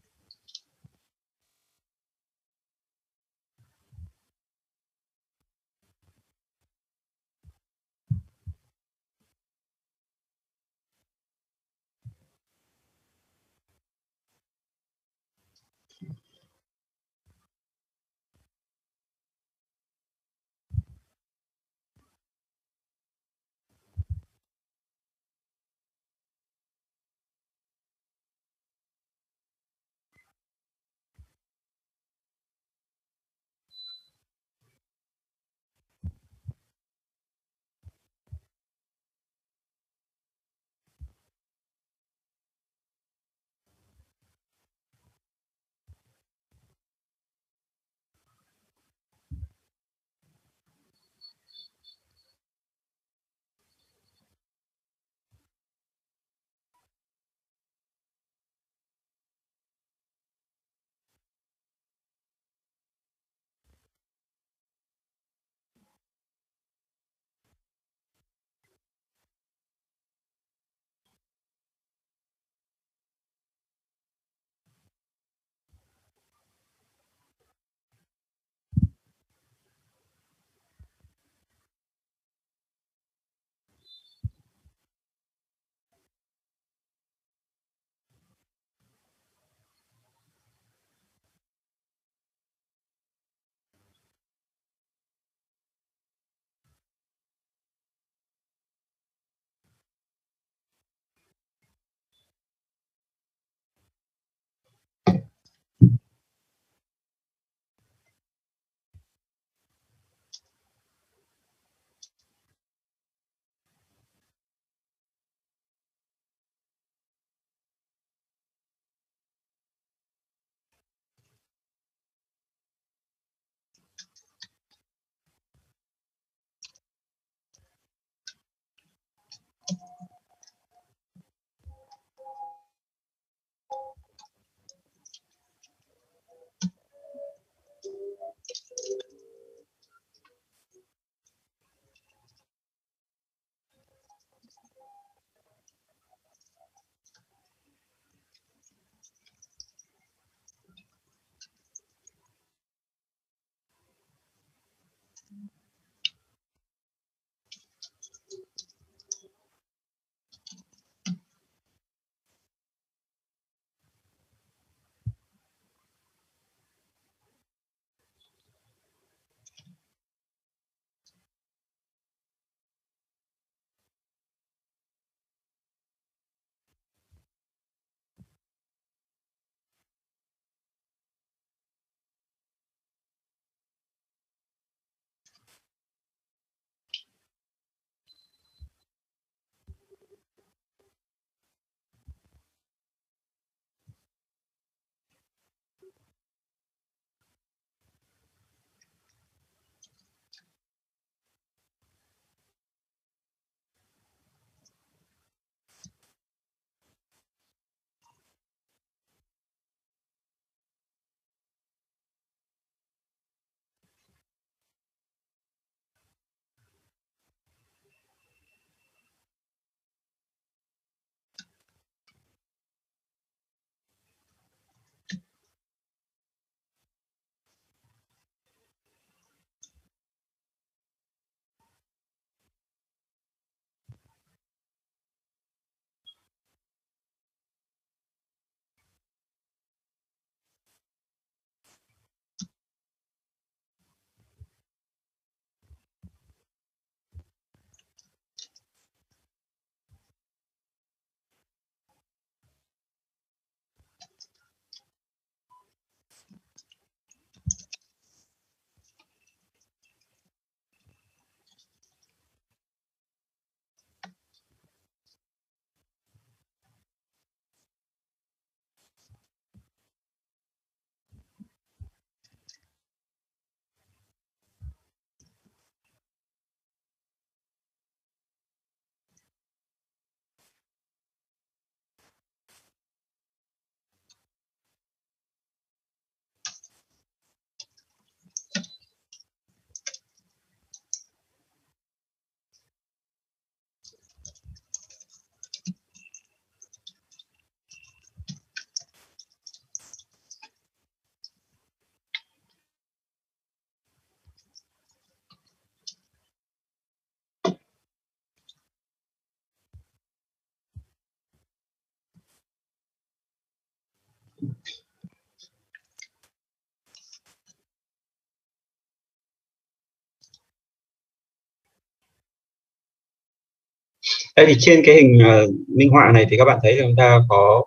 Đây thì trên cái hình uh, minh họa này thì các bạn thấy là chúng ta có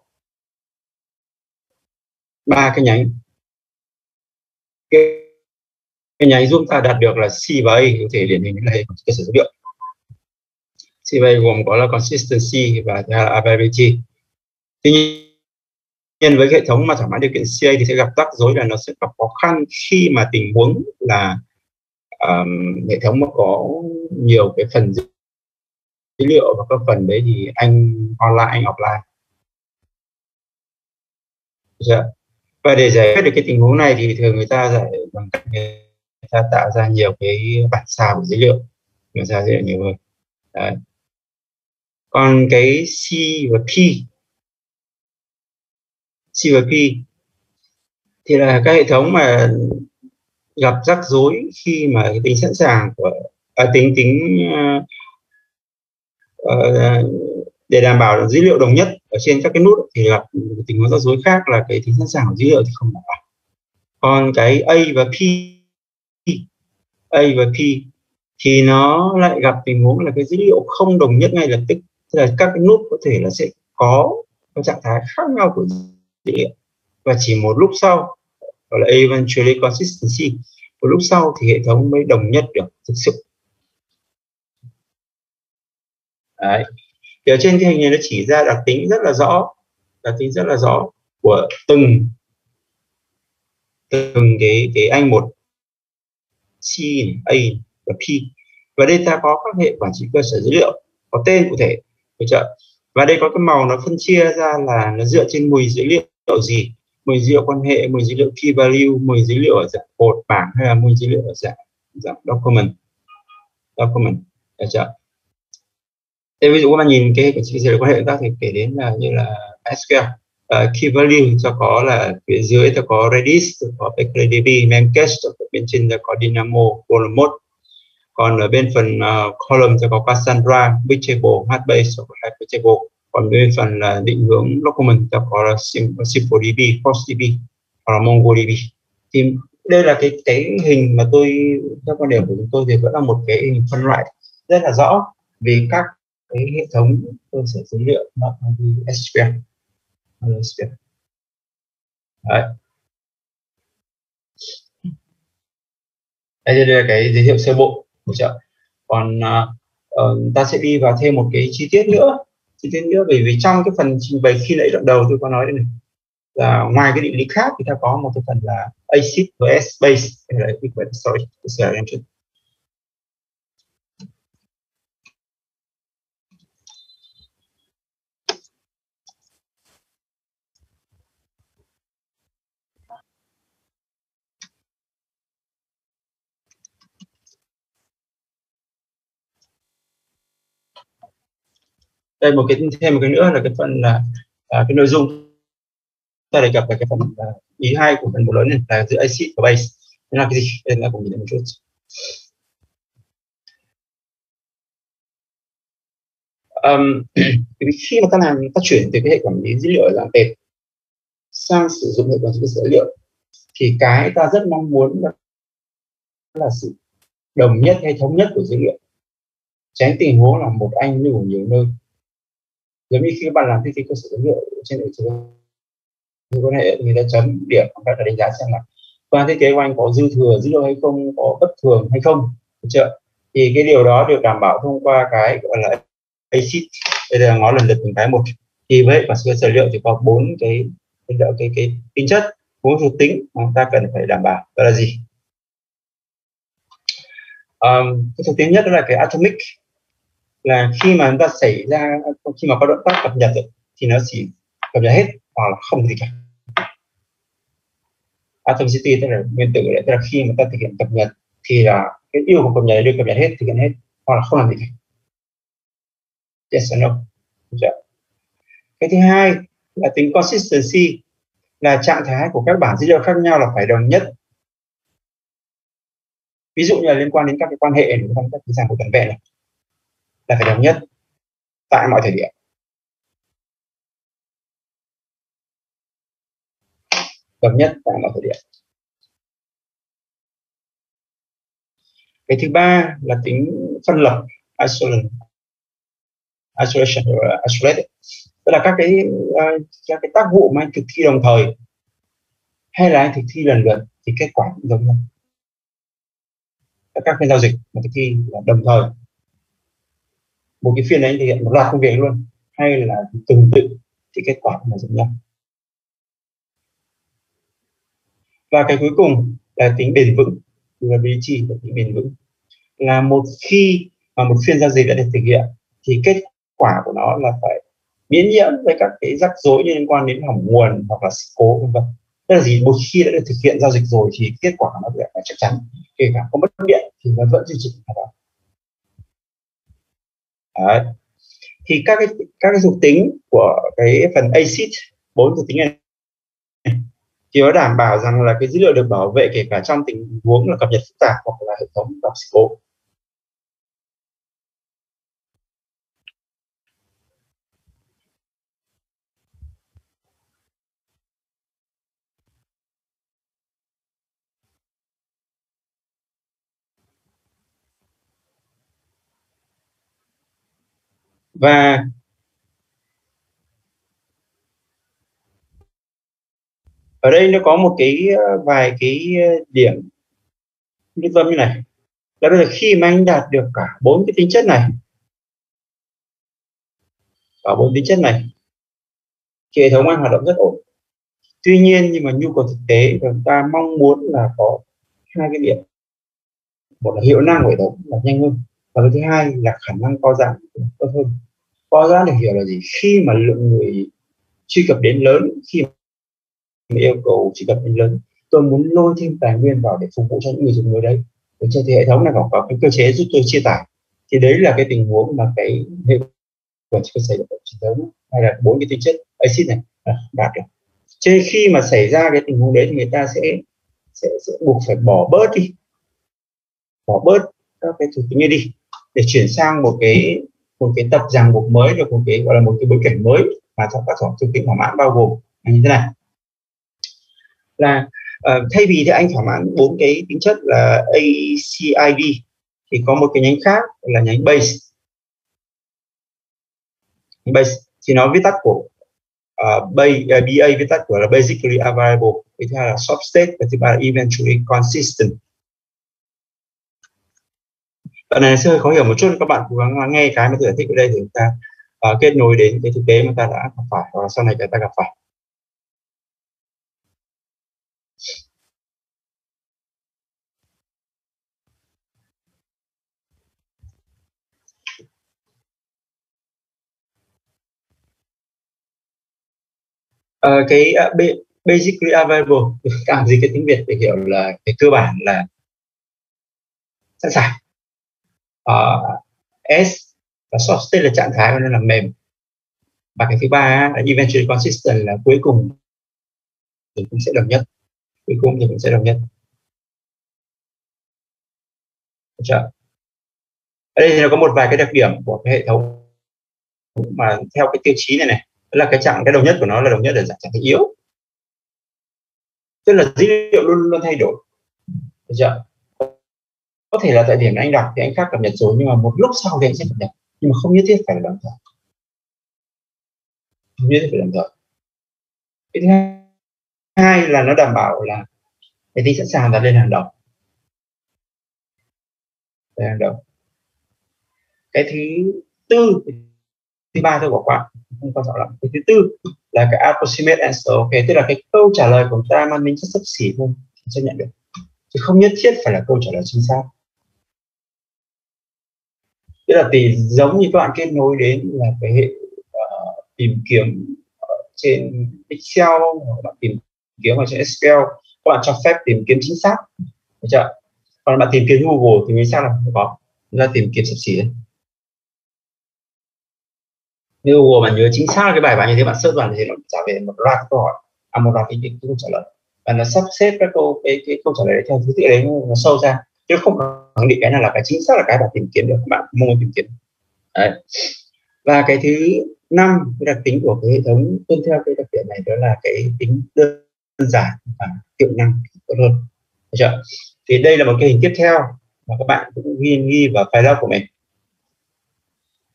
ba cái nhánh. Cái, cái nhánh giúp ta đạt được là C và A có thể điển hình là cơ sở dữ liệu C và A gồm có là consistency và là availability tuy nhiên nên với hệ thống mà thỏa mãn điều kiện CA thì sẽ gặp rắc rối là nó sẽ gặp khó khăn khi mà tình huống là um, hệ thống mà có nhiều cái phần dữ liệu và các phần đấy thì anh online anh offline dạ. và để giải quyết được cái tình huống này thì thường người ta giải bằng cách người ta tạo ra nhiều cái bản sao của dữ liệu người ta dữ liệu nhiều hơn đấy. còn cái C và P C và P thì là các hệ thống mà gặp rắc rối khi mà cái tính sẵn sàng của à, tính tính uh, uh, để đảm bảo dữ liệu đồng nhất ở trên các cái nút thì gặp tình huống rắc rối khác là cái tính sẵn sàng của dữ liệu thì không đảm bảo. Còn cái A và P A và P thì nó lại gặp tình huống là cái dữ liệu không đồng nhất ngay lập tức. Tức là các cái nút có thể là sẽ có trạng thái khác nhau của dữ và chỉ một lúc sau gọi là eventually consistency. Một lúc sau thì hệ thống mới đồng nhất được thực sự. Đấy. Thì ở trên cái hình này nó chỉ ra đặc tính rất là rõ đặc tính rất là rõ của từng từng cái cái anh một C, A và P. Và đây ta có các hệ quản trị cơ sở dữ liệu có tên cụ thể được chưa? Và đây có cái màu nó phân chia ra là nó dựa trên mùi dữ liệu gì? Mười dữ liệu quan hệ mười dữ liệu key value mười dữ liệu ở dạng cột bảng hay là mười dữ liệu ở dạng dạng document? Document. Được chưa? Thế ví dụ các bạn nhìn cái của dữ liệu quan hệ các thì kể đến là như là SQL uh, ờ, key value cho có là phía dưới ta có Redis có PackDB Memcache bên trên ta có Dynamo column còn ở bên phần uh, column ta có Cassandra, Bigtable, HBase hoặc Hypertable còn bên phần là định hướng document ta có là SimpleDB, ForceDB hoặc là MongoDB thì đây là cái cái hình mà tôi theo quan điểm của chúng tôi thì vẫn là một cái hình phân loại rất là rõ về các cái hệ thống cơ sở dữ liệu nó như SQL SQL đấy. Đây là cái giới thiệu sơ bộ của chợ. Còn uh, ta sẽ đi vào thêm một cái chi tiết nữa chi tiết nữa, bởi vì trong cái phần trình bày khi nãy đoạn đầu tôi có nói đây này, là ngoài cái định lý khác thì ta có một cái phần là ACID và s base là equal storage engine đây một cái thêm một cái nữa là cái phần là à, cái nội dung. Ta đề cập về cái phần à, ý hai của phần một lớn này là giữa acid và base. Nên là cái gì? Đây là cùng nhìn một chút. Um, [clears throat] khi mà các làm phát chuyển từ cái hệ quản lý dữ liệu ở dạng tệp sang sử dụng hệ quản lý dữ liệu thì cái ta rất mong muốn là, là sự đồng nhất hay thống nhất của dữ liệu. Tránh tình huống là một anh như ở nhiều nơi giống như khi bạn làm thiết kế cơ sở dữ liệu trên hệ thống quan hệ người ta chấm điểm bằng là đánh giá xem là toàn thiết kế của anh có dư thừa dữ liệu hay không có bất thường hay không được chưa? Thì cái điều đó được đảm bảo thông qua cái gọi là ACID đây là ngó lần lượt từng cái một. Thì với quản cơ sở liệu thì có bốn cái cái, cái, cái tính chất bốn thuộc tính mà ta cần phải đảm bảo. Đó là gì? Um, cái thuộc tính nhất đó là cái atomic là khi mà chúng ta xảy ra khi mà có động tác cập nhật ấy, thì nó chỉ cập nhật hết hoặc là không gì cả. Atomicity tức là nguyên tử đấy tức là khi mà ta thực hiện cập nhật thì là cái yêu cầu cập nhật được cập nhật hết thực hiện hết hoặc là không làm gì cả. Yes or no? Dạ. Cái thứ hai là tính consistency là trạng thái của các bản dữ liệu khác nhau là phải đồng nhất. Ví dụ như là liên quan đến các cái quan hệ liên các cái ràng của toàn vẹn này là phải đồng nhất tại mọi thời điểm. Đồng nhất tại mọi thời điểm. Cái thứ ba là tính phân lập isolation isolation isolated tức là các cái các cái tác vụ mà anh thực thi đồng thời, hay là anh thực thi lần lượt thì kết quả cũng giống nhau. Các cái giao dịch mà thực thi là đồng thời một cái phiên đấy anh thực hiện một loạt công việc luôn. Hay là từng tự thì kết quả là giống nhau. Và cái cuối cùng là tính bền vững. Durability và tính bền vững. Là một khi mà một phiên giao dịch đã được thực hiện thì kết quả của nó là phải miễn nhiễm với các cái rắc rối liên quan đến hỏng nguồn hoặc là sự cố, vân vân. Tức là gì? Một khi đã được thực hiện giao dịch rồi thì kết quả nó phải chắc chắn. Kể cả có mất điện thì nó vẫn duy trì hoạt động. Đấy. thì các cái các cái thuộc tính của cái phần ACID bốn thuộc tính này, thì nó đảm bảo rằng là cái dữ liệu được bảo vệ kể cả trong tình huống là cập nhật phức tạp hoặc là hệ thống gặp sự và ở đây nó có một cái ờ, vài cái ờ, điểm lưu tâm như này. Là bây giờ khi mà anh đạt được cả bốn cái tính chất này. Cả bốn tính chất này, thì hệ thống anh hoạt động rất ổn. Tuy nhiên nhưng mà nhu cầu thực tế, chúng ta mong muốn là có hai cái điểm. Một là hiệu năng của hệ thống là nhanh hơn và cái thứ hai là khả năng co giãn tốt hơn co giãn được hiểu là gì? Khi mà lượng người truy cập đến lớn khi mà yêu cầu truy cập đến lớn tôi muốn lôi thêm tài nguyên vào để phục vụ cho những người dùng mới đấy để cho thì hệ thống này có, có cái cơ chế giúp tôi chia tải thì đấy là cái tình huống mà cái hệ của cơ xảy ra. Truyền thống hay là bốn cái tính chất. Acid này. À, đạt được. Cho nên khi mà xảy ra cái tình huống đấy thì người ta sẽ sẽ, sẽ buộc phải bỏ bớt đi. Bỏ bớt các cái thuộc tính đi để chuyển sang một cái một cái tập ràng buộc mới được một cái gọi là một cái bối cảnh mới mà trong các thuộc tính thỏa mãn bao gồm là như thế này. Là uh, thay vì thì anh thỏa mãn bốn cái tính chất là ACID thì có một cái nhánh khác là nhánh base. Base thì nó viết tắt của ờ, uh, base, uh, ờ, BA viết tắt của là basically available thứ hai là soft state và thứ ba là eventually consistent đoạn này sẽ hơi khó hiểu một chút các bạn cố gắng nghe cái mà tôi giải thích ở đây thì chúng ta uh, kết nối đến cái thực tế mà ta đã gặp phải hoặc sau này chúng ta gặp phải. Uh, cái uh, basically available cảm gì cái tiếng việt để hiểu là cái cơ bản là sẵn sàng uh, S và soft state là trạng thái nên là mềm. Và cái thứ ba là eventually consistent là cuối cùng thì cũng sẽ đồng nhất. Cuối cùng thì cũng sẽ đồng nhất. Chưa? ở đây thì nó có một vài cái đặc điểm của cái hệ thống mà theo cái tiêu chí này này. Đó là cái trạng cái đồng nhất của nó là đồng nhất ở dạng trạng thái yếu. Tức là dữ liệu luôn luôn thay đổi. Được chưa? Có thể là tại điểm anh đọc thì anh khác cập nhật rồi, nhưng mà một lúc sau thì anh sẽ cập nhật. Nhưng mà không nhất thiết phải là đồng thời không nhất thiết phải đồng thời cái thứ hai là nó đảm bảo là cái tính sẵn sàng đặt lên hàng đầu. Lên hàng đầu. Cái thứ tư thứ ba tôi bỏ qua không quan trọng lắm. Cái thứ tư là cái approximate answer, ok? Tức là cái câu trả lời của chúng ta mang tính chất sắp xỉ thôi chấp nhận được. Chứ không nhất thiết phải là câu trả lời chính xác tức là thì giống như các bạn kết nối đến là cái hệ uh, tìm kiếm ở trên Excel hoặc bạn tìm kiếm ở trên Excel các bạn cho phép tìm kiếm chính xác. Được chưa còn bạn tìm kiếm Google thì vì sao là không có? Là tìm kiếm sắp xỉ đấy. Nếu Google mà nhớ chính xác cái bài bạn như thế bạn search vào thì nó trả về một loạt câu hỏi à một loạt ý cái, câu trả lời. Và nó sắp xếp các câu cái, cái câu trả lời theo thứ tự đấy nó sâu ra chứ không khẳng định cái nào là cái chính xác là cái bạn tìm kiếm được, bạn mong muốn tìm kiếm đấy. và cái thứ năm, cái đặc tính của cái hệ thống tuân theo cái đặc điểm này đó là cái tính đơn đơn giản và hiệu năng tốt hơn được chưa? thì đây là một cái hình tiếp theo mà các bạn cũng ghi ghi vào file log của mình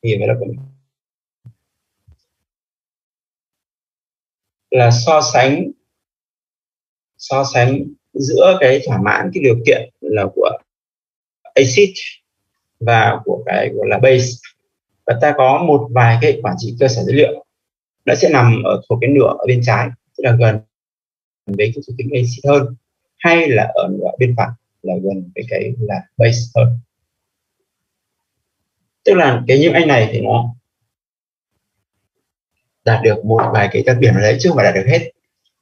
thì file log của mình là so sánh so sánh giữa cái thỏa mãn cái điều kiện là của acid và của cái gọi là base. Và ta có một vài cái quản trị cơ sở dữ liệu nó sẽ nằm ở thuộc cái nửa ở bên trái, tức là gần với cái thuộc tính acid hơn, hay là ở nửa bên phải, là gần với cái là base hơn. Tức là cái những anh này thì nó đạt được một vài cái đặc điểm đấy, chứ không phải đạt được hết.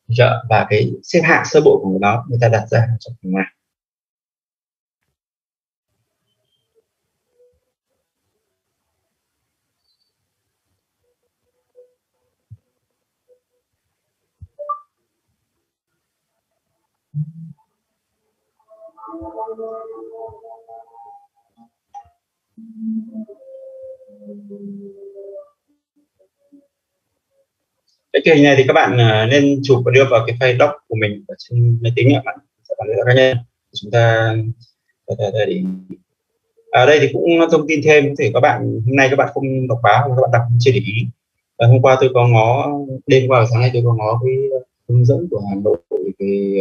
Dạ, và cái xếp hạng sơ bộ của nó người ta đặt ra trong phần này cái hình này thì các bạn à, nên chụp và đưa vào cái file doc của mình ở trên máy tính ạ, bạn sẽ bản cá nhân. Chúng ta, để ở đây thì cũng thông tin thêm có thể các bạn, hôm nay các bạn không đọc báo, các bạn đọc chưa để ý. Và hôm qua tôi có ngó, đêm qua sáng nay tôi có ngó cái hướng dẫn của Hà Nội thì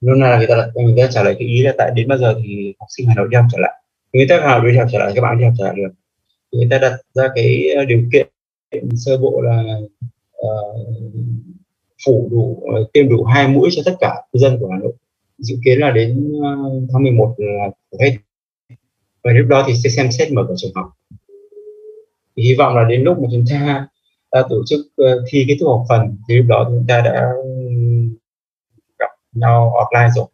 luôn à, là người ta người ta trả lời cái ý là tại, đến bao giờ thì học sinh Hà Nội đi học trở lại. Người ta Hà Nội đi học trở lại các bạn đi học trở lại được. Người ta đặt ra cái à, điều kiện sơ bộ là uh, phủ đủ uh, tiêm đủ hai mũi cho tất cả cư dân của Hà Nội. Dự kiến là đến uh, tháng 11 là hết. Và lúc đó thì sẽ xem xét mở cửa trường học. Thì hy vọng là đến lúc mà chúng ta, đã tổ chức uh, thi kết thúc học phần thì lúc đó chúng ta đã gặp nhau offline rồi.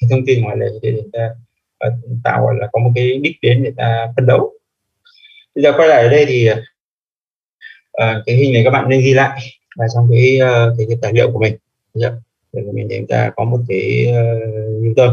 Cái thông tin ngoài lề để chúng ta uh, tạo gọi là có một cái đích đến để ta phấn đấu. Bây giờ quay lại ở đây thì à, cái hình này các bạn nên ghi lại và trong cái, ờ, cái, cái tài liệu của mình. Để mình để chúng ta có một cái ờ, uh, user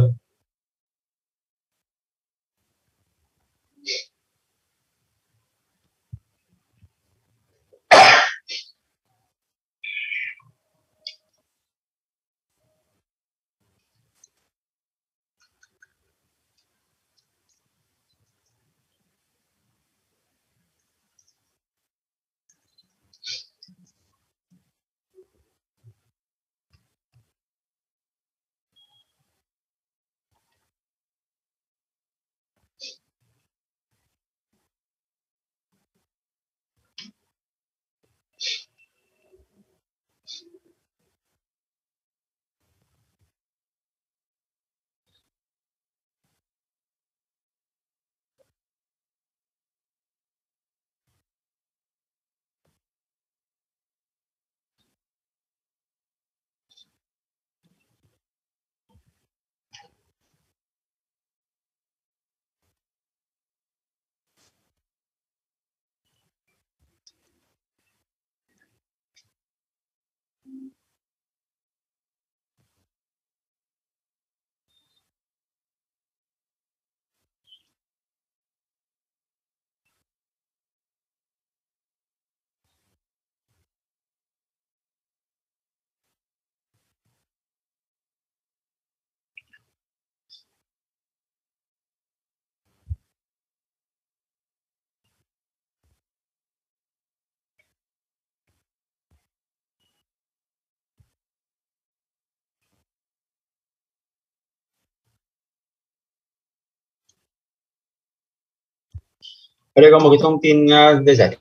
ở đây có một cái thông tin uh, để giải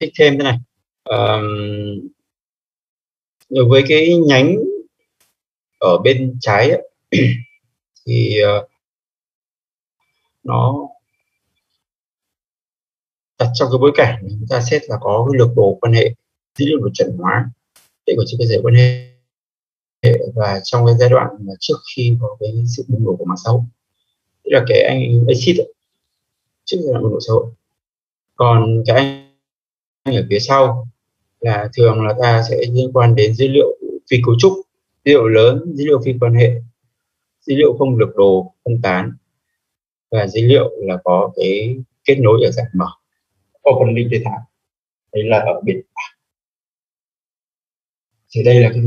thích thêm thế này. Uh, với cái nhánh ở bên trái ấy, [clears throat] thì uh, nó đặt trong cái bối cảnh chúng ta xét là có cái lược đồ quan hệ dữ liệu được chuẩn hóa để có cơ giải quan hệ và trong cái giai đoạn mà trước khi có cái sự bùng nổ của mạng xã hội. Tức là cái anh exit ấy, trước giai đoạn bùng nổ xã hội còn cái anh ở phía sau là thường là ta sẽ liên quan đến dữ liệu phi cấu trúc, dữ liệu lớn, dữ liệu phi quan hệ, dữ liệu không được đồ phân tán, và dữ liệu là có cái kết nối ở dạng mở. Open link data đấy là ở biển thì đây là cái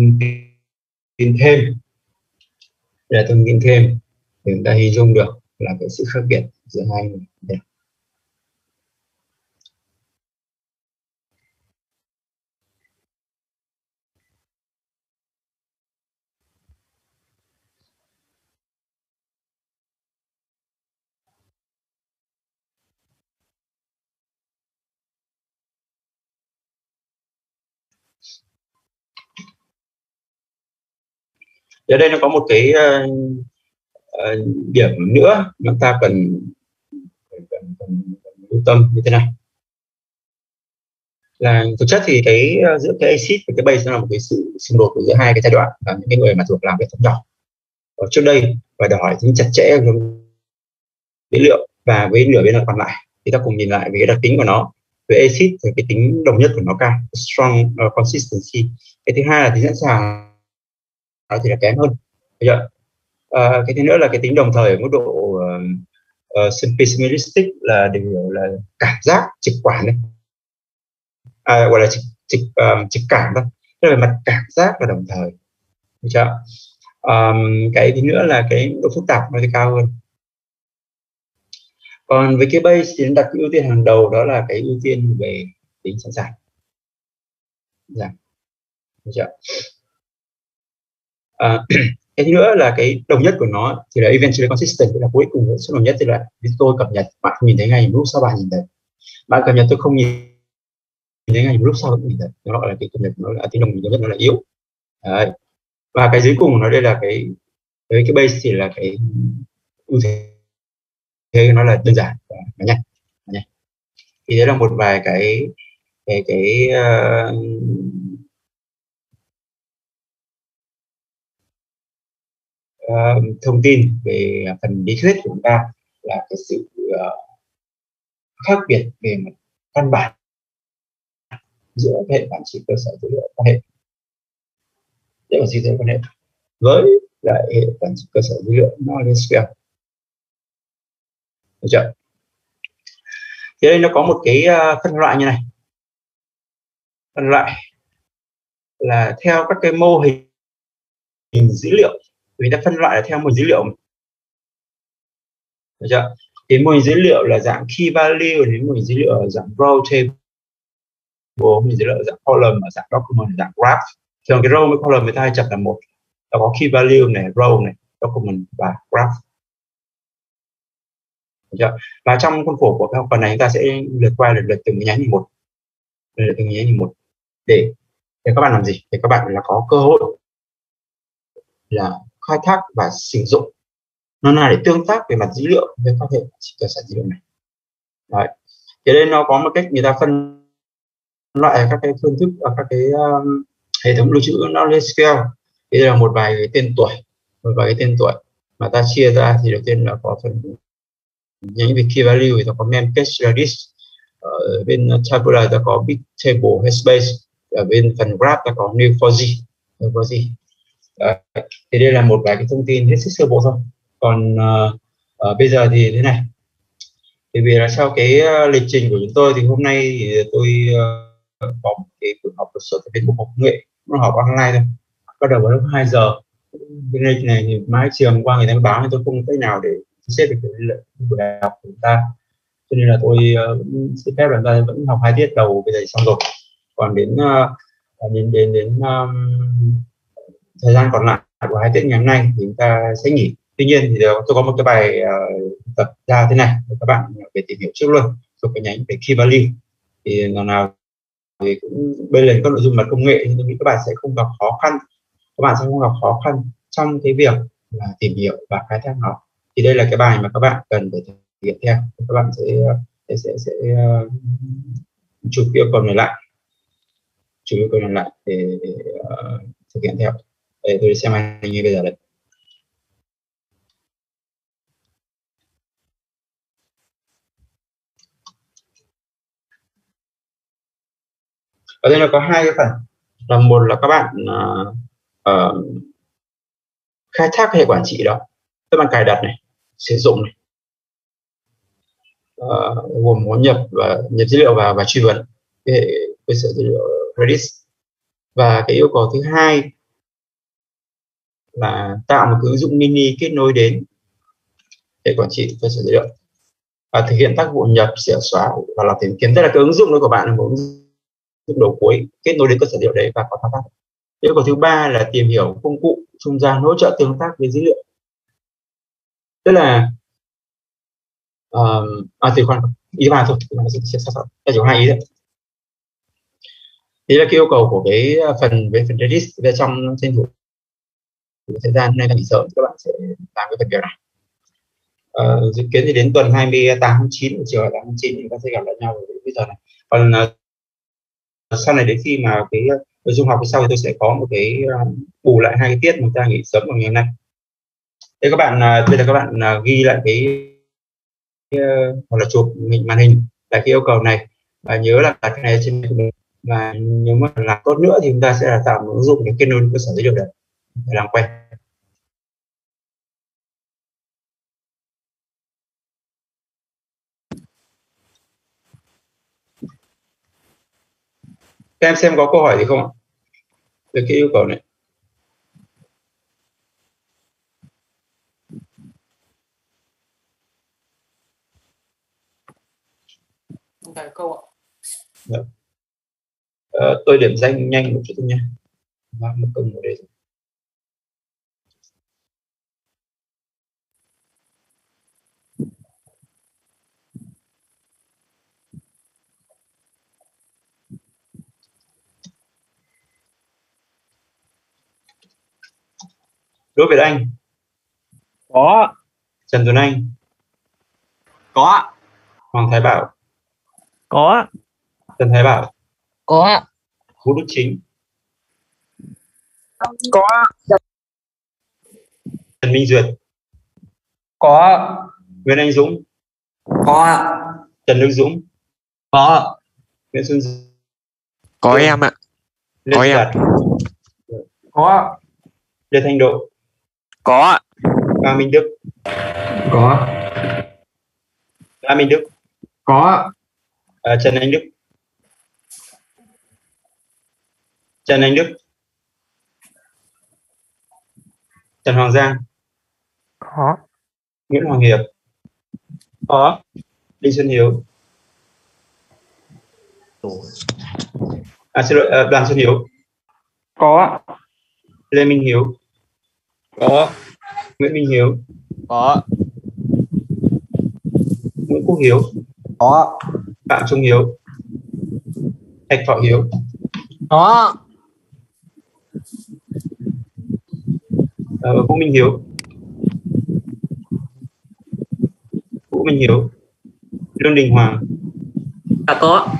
tin thêm. Là thông tin thêm để chúng ta hình dung được là cái sự khác biệt giữa hai người. Ở đây nó có một cái uh, điểm nữa chúng ta cần cần, cần, cần lưu tâm như thế này là thực chất thì cái uh, giữa cái acid và cái base nó là một cái sự xung đột giữa hai cái giai đoạn và những cái người mà thuộc làm việc thống nhỏ ở trước đây và đòi hỏi tính chặt chẽ trong dữ liệu và với nửa bên còn lại. Thì ta cùng nhìn lại về cái đặc tính của nó. Về acid thì cái tính đồng nhất của nó cao strong uh, consistency. Cái thứ hai là tính sẵn sàng nó thì là kém hơn. Được chưa? À, cái thứ nữa là cái tính đồng thời ở mức độ uh, uh, là điều là cảm giác trực quan đấy. À, gọi là trực trực, um, trực cảm đó. tức là về mặt cảm giác và đồng thời. Được chưa? Um, cái thứ nữa là cái độ phức tạp nó thì cao hơn. Còn với cái base thì đặt ưu tiên hàng đầu đó là cái ưu tiên về tính sẵn sàng. Dạ. Được chưa? À, [clears throat] cái thứ nữa là cái đồng nhất của nó thì là eventually consistent tức là cuối cùng số đồng nhất tức là tôi cập nhật. Bạn nhìn thấy ngay lúc sau bạn nhìn thấy bạn cập nhật tôi không nhìn thấy ngay lúc sau cũng nhìn thấy nó gọi là cái cập nhật nó là tính đồng nhất nó là yếu. Đấy. và cái dưới cùng nó đây là cái với cái base thì là cái ưu thế thế nó là đơn giản và nhanh nhanh. Thì đấy là một vài cái cái cái uh, uh, thông tin về phần lý thuyết của chúng ta là cái sự uh, khác biệt về mặt căn bản giữa hệ quản trị cơ sở dữ liệu quan hệ hệ quản trị dữ liệu quan hệ với lại hệ quản trị cơ sở dữ liệu NoSQL được chưa? Thì đây nó có một cái ờ, phân loại như này. Phân loại là theo các cái mô hình hình dữ liệu vì đã phân loại là theo một dữ liệu được chưa? Thì mô hình dữ liệu là dạng key value đến mô hình dữ liệu là dạng row table mô hình dữ liệu dạng column và dạng document dạng graph. Thường cái row với column người ta hay chập là một. Nó có key value này, row này, document và graph. Được chưa? và trong khuôn khổ của cái học phần này chúng ta sẽ lượt qua lượt lượt từng cái nhánh một. Lượt từng nhánh một. Để để các bạn làm gì? Để các bạn là có cơ hội là khai thác và sử dụng. Nó là để tương tác về mặt dữ liệu với các hệ cơ sở dữ liệu này. Đấy. thế đây nó có một cách người ta phân loại các cái phương thức và các cái um, hệ thống lưu trữ nó lên scale. Đây là một vài cái tên tuổi một vài cái tên tuổi mà ta chia ra thì đầu tiên là có phần nhánh về key value thì ta có mem cache redis ở bên tabular ta có big table headspace. Ở bên phần graph ta có neo4j Ờ, thì đây là một vài cái thông tin hết sức sơ bộ thôi. Còn uh, uh, bây giờ thì thế này. Thì vì là sau cái uh, lịch trình của chúng tôi thì hôm nay thì tôi uh, có một cái buổi họp của sở tại bộ học nghệ. Nó họp online thôi. Bắt đầu vào lúc 2 giờ. Cái lịch này thì mãi chiều hôm qua người ta báo thì tôi không cách nào để xếp được cái buổi học của chúng ta. Cho nên là tôi uh, xin phép là ta vẫn học hai tiết đầu bây giờ xong rồi. Còn đến uh, đến đến đến um, thời gian còn lại của hai tiết ngày hôm nay thì chúng ta sẽ nghỉ. Tuy nhiên thì tôi có một cái bài uh, tập ra thế này để các bạn về tìm hiểu trước luôn. Thuộc cái nhánh về key value thì nào nào thì cũng bên lề các nội dung mặt công nghệ thì tôi nghĩ các bạn sẽ không gặp khó khăn. Các bạn sẽ không gặp khó khăn trong cái việc là tìm hiểu và khai thác nó. Thì đây là cái bài mà các bạn cần phải thực hiện theo. Các bạn sẽ sẽ sẽ, sẽ uh, chụp yêu cầu này lại. Chụp yêu cầu này lại để, để uh, thực hiện theo để tôi xem anh như bây giờ đây. ở đây là có hai cái phần. Là một là các bạn uh, uh, khai thác hệ quản trị đó. Các bạn cài đặt này sử dụng này. Uh, gồm muốn nhập và nhập dữ liệu vào và truy vấn. Cái hệ cơ sở dữ liệu Redis. Và cái yêu cầu thứ hai là tạo một ứng dụng mini kết nối đến để quản trị cơ sở dữ liệu. Và thực hiện tác vụ nhập sửa xóa và lọc tìm kiếm. Tức là cái ứng dụng đó của bạn là một ứng dụng đầu cuối kết nối đến cơ sở dữ liệu đấy và có thao tác. Yêu cầu thứ ba là tìm hiểu công cụ trung gian hỗ trợ tương tác với dữ liệu. Tức là um, à thì khoan ý ba thôi sẽ ta chỉ có hai ý đấy thì là cái yêu cầu của cái ờ, phần về phần Redis về trong tranh thủ thời gian nay là nghỉ sớm các bạn sẽ làm cái phần việc này uh, ờ, dự kiến thì đến tuần 28 tháng 9 chiều 8 tháng 9 chúng ta sẽ gặp lại nhau bây giờ này. Còn uh, sau này đến khi mà cái ờ, nội dung học sau thì tôi sẽ có một cái uh, bù lại hai cái tiết mà ta nghỉ sớm vào ngày hôm nay. Thế các bạn uh, bây giờ các bạn uh, ghi lại cái uh, hoặc là chụp mình màn hình là cái yêu cầu này. Và nhớ là đặt cái này trên và nếu mà làm tốt nữa thì chúng ta sẽ là tạo một ứng dụng để kết nối cơ sở dữ liệu đấy để làm quen. Các em xem có câu hỏi gì không ạ? Về cái yêu cầu này. Phải câu ạ. Được. Dạ. Ờ, tôi điểm danh nhanh một chút thôi nha. Một câu ở đây Đỗ Việt Anh. Có. Trần Tuấn Anh. Có. Hoàng Thái Bảo. Có. Trần Thái Bảo. Có. Vũ Đức Chính. Có. Trần Minh Duyệt. Có. Nguyễn Anh Dũng. Có. Trần Đức Dũng. Có. Nguyễn Xuân có em ạ. Lê Có em. Đạt. Có. Lê Thanh Độ có Cao Minh Đức. Có. La Minh Đức. Có. À, Trần Anh Đức. Trần Anh Đức. Trần Hoàng Giang. Có. Nguyễn Hoàng Hiệp. Có. Đinh Xuân Hiếu. À xin lỗi à, Đoàn Xuân Hiếu. Có Lê Minh Hiếu có. Nguyễn Minh Hiếu. Có. Nguyễn Quốc Hiếu. Có. Phạm Trung Hiếu. Thạch Thọ Hiếu. Có. Ờ, Vũ Minh Hiếu. Vũ Minh Hiếu. Lương Đình Hoàng. Là có.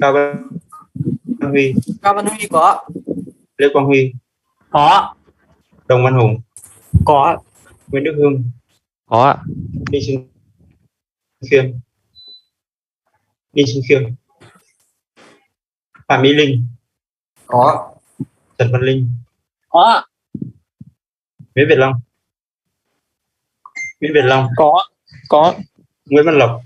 Cao Văn Huy. Cao văn huy có. Lê Quang Huy. Có Đồng Văn Hùng. Có. Nguyễn Đức Hưng. Có ạ. Đinh Xuân Khiêm Đinh Xuân Khiêm Phạm Mỹ Linh. Có. Trần Văn Linh. Có. Nguyễn Việt Long. Nguyễn Việt Long. Có. Có. Nguyễn Văn Lộc.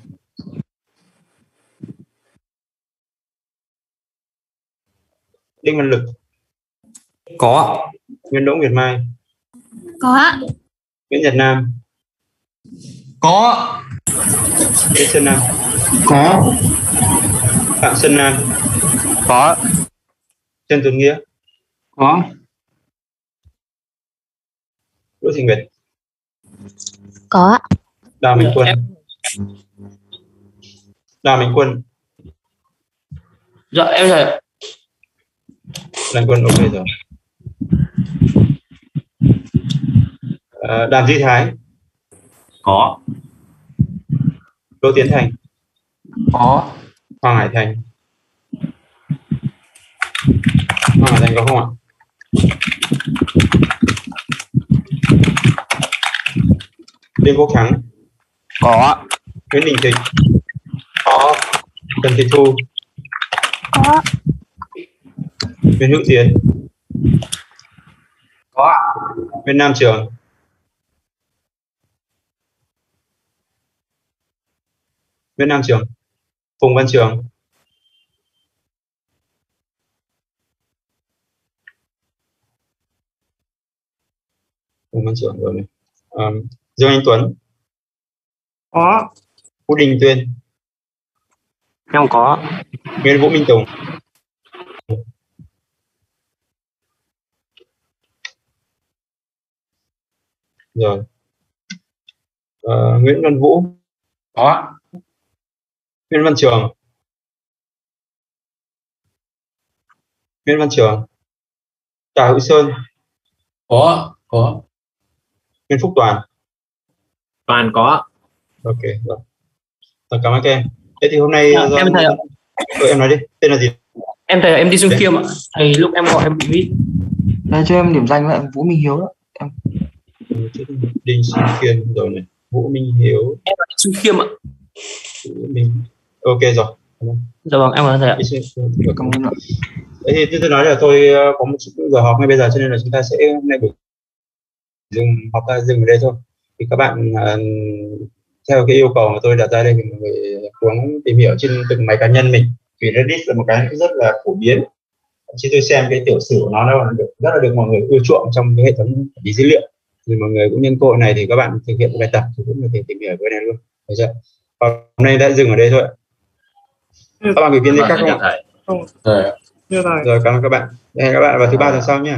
Đinh Văn Lực. Có Nguyễn Đỗ Nguyệt Mai. Có Nguyễn Nhật Nam. Có. Nguyễn Sơn Nam. Có. Phạm Xuân Nam. Có. Trần Tuấn Nghĩa. Có. Đỗ Thị Nguyệt. Có Đào Minh Quân. Đào Minh Quân. Dạ em rồi Đào Minh Quân ok rồi Ờ, Đàm Duy Thái. Có. Đỗ Tiến Thành. Có. Hoàng Hải Thành. Hoàng Hải Thành có không ạ? Lê Quốc Thắng. Có. Nguyễn Đình Thịnh. Có. Trần Thị Thu. Có. Nguyễn Hữu Tiến có Nguyễn Nam Trường. Nguyễn Nam Trường. Phùng Văn Trường. Phùng Văn Trưởng rồi này. Um, Dương Anh Tuấn. Có. Vũ Đình Tuyên. Em có. Nguyễn Vũ Minh Tùng rồi. Ờ, Nguyễn Văn Vũ. Có Nguyễn Văn Trường. Nguyễn Văn Trường. Trà Hữu Sơn. Có có. Nguyễn Phúc Toàn. Toàn có ok rồi. Rồi, cảm ơn các em. Thế thì hôm nay Dạ, do- em thầy ạ. Ừ, em nói đi. Tên là gì? Em thầy em đi xung khiêm ạ. Thầy lúc em gọi em bị mít. Đây cho em điểm danh lại Vũ Minh Hiếu đó. Không- Đinh Sinh Kiên rồi này Vũ Minh Hiếu. Em ở xung khiêm ạ. Vũ Minh. Ok rồi. Dạ vâng em là thầy ạ. Đinh Cảm ơn ạ. Thế thì tôi nói là tôi ờ, có một chút giờ họp ngay bây giờ cho nên là chúng ta sẽ hôm nay buổi dừng họp ta dừng ở đây thôi. Thì các bạn ờ, theo cái yêu cầu mà tôi đặt ra đây thì mọi người xuống tìm hiểu trên từng máy cá nhân mình. Vì Reddit là một cái rất là phổ biến. Khi tôi xem cái tiểu sử của nó nó được rất là được mọi người ưa chuộng trong cái hệ thống lý dữ liệu thì mọi người cũng nhân cơ hội này thì các bạn thực hiện bài tập thì cũng có thể tìm hiểu cái này luôn. Được chưa? Hôm nay đã dừng ở đây thôi. Các bạn gửi viên gì khác không ạ? thầy. Rồi. Cảm ơn các bạn. Hẹn các bạn vào thứ ba tuần sau nhé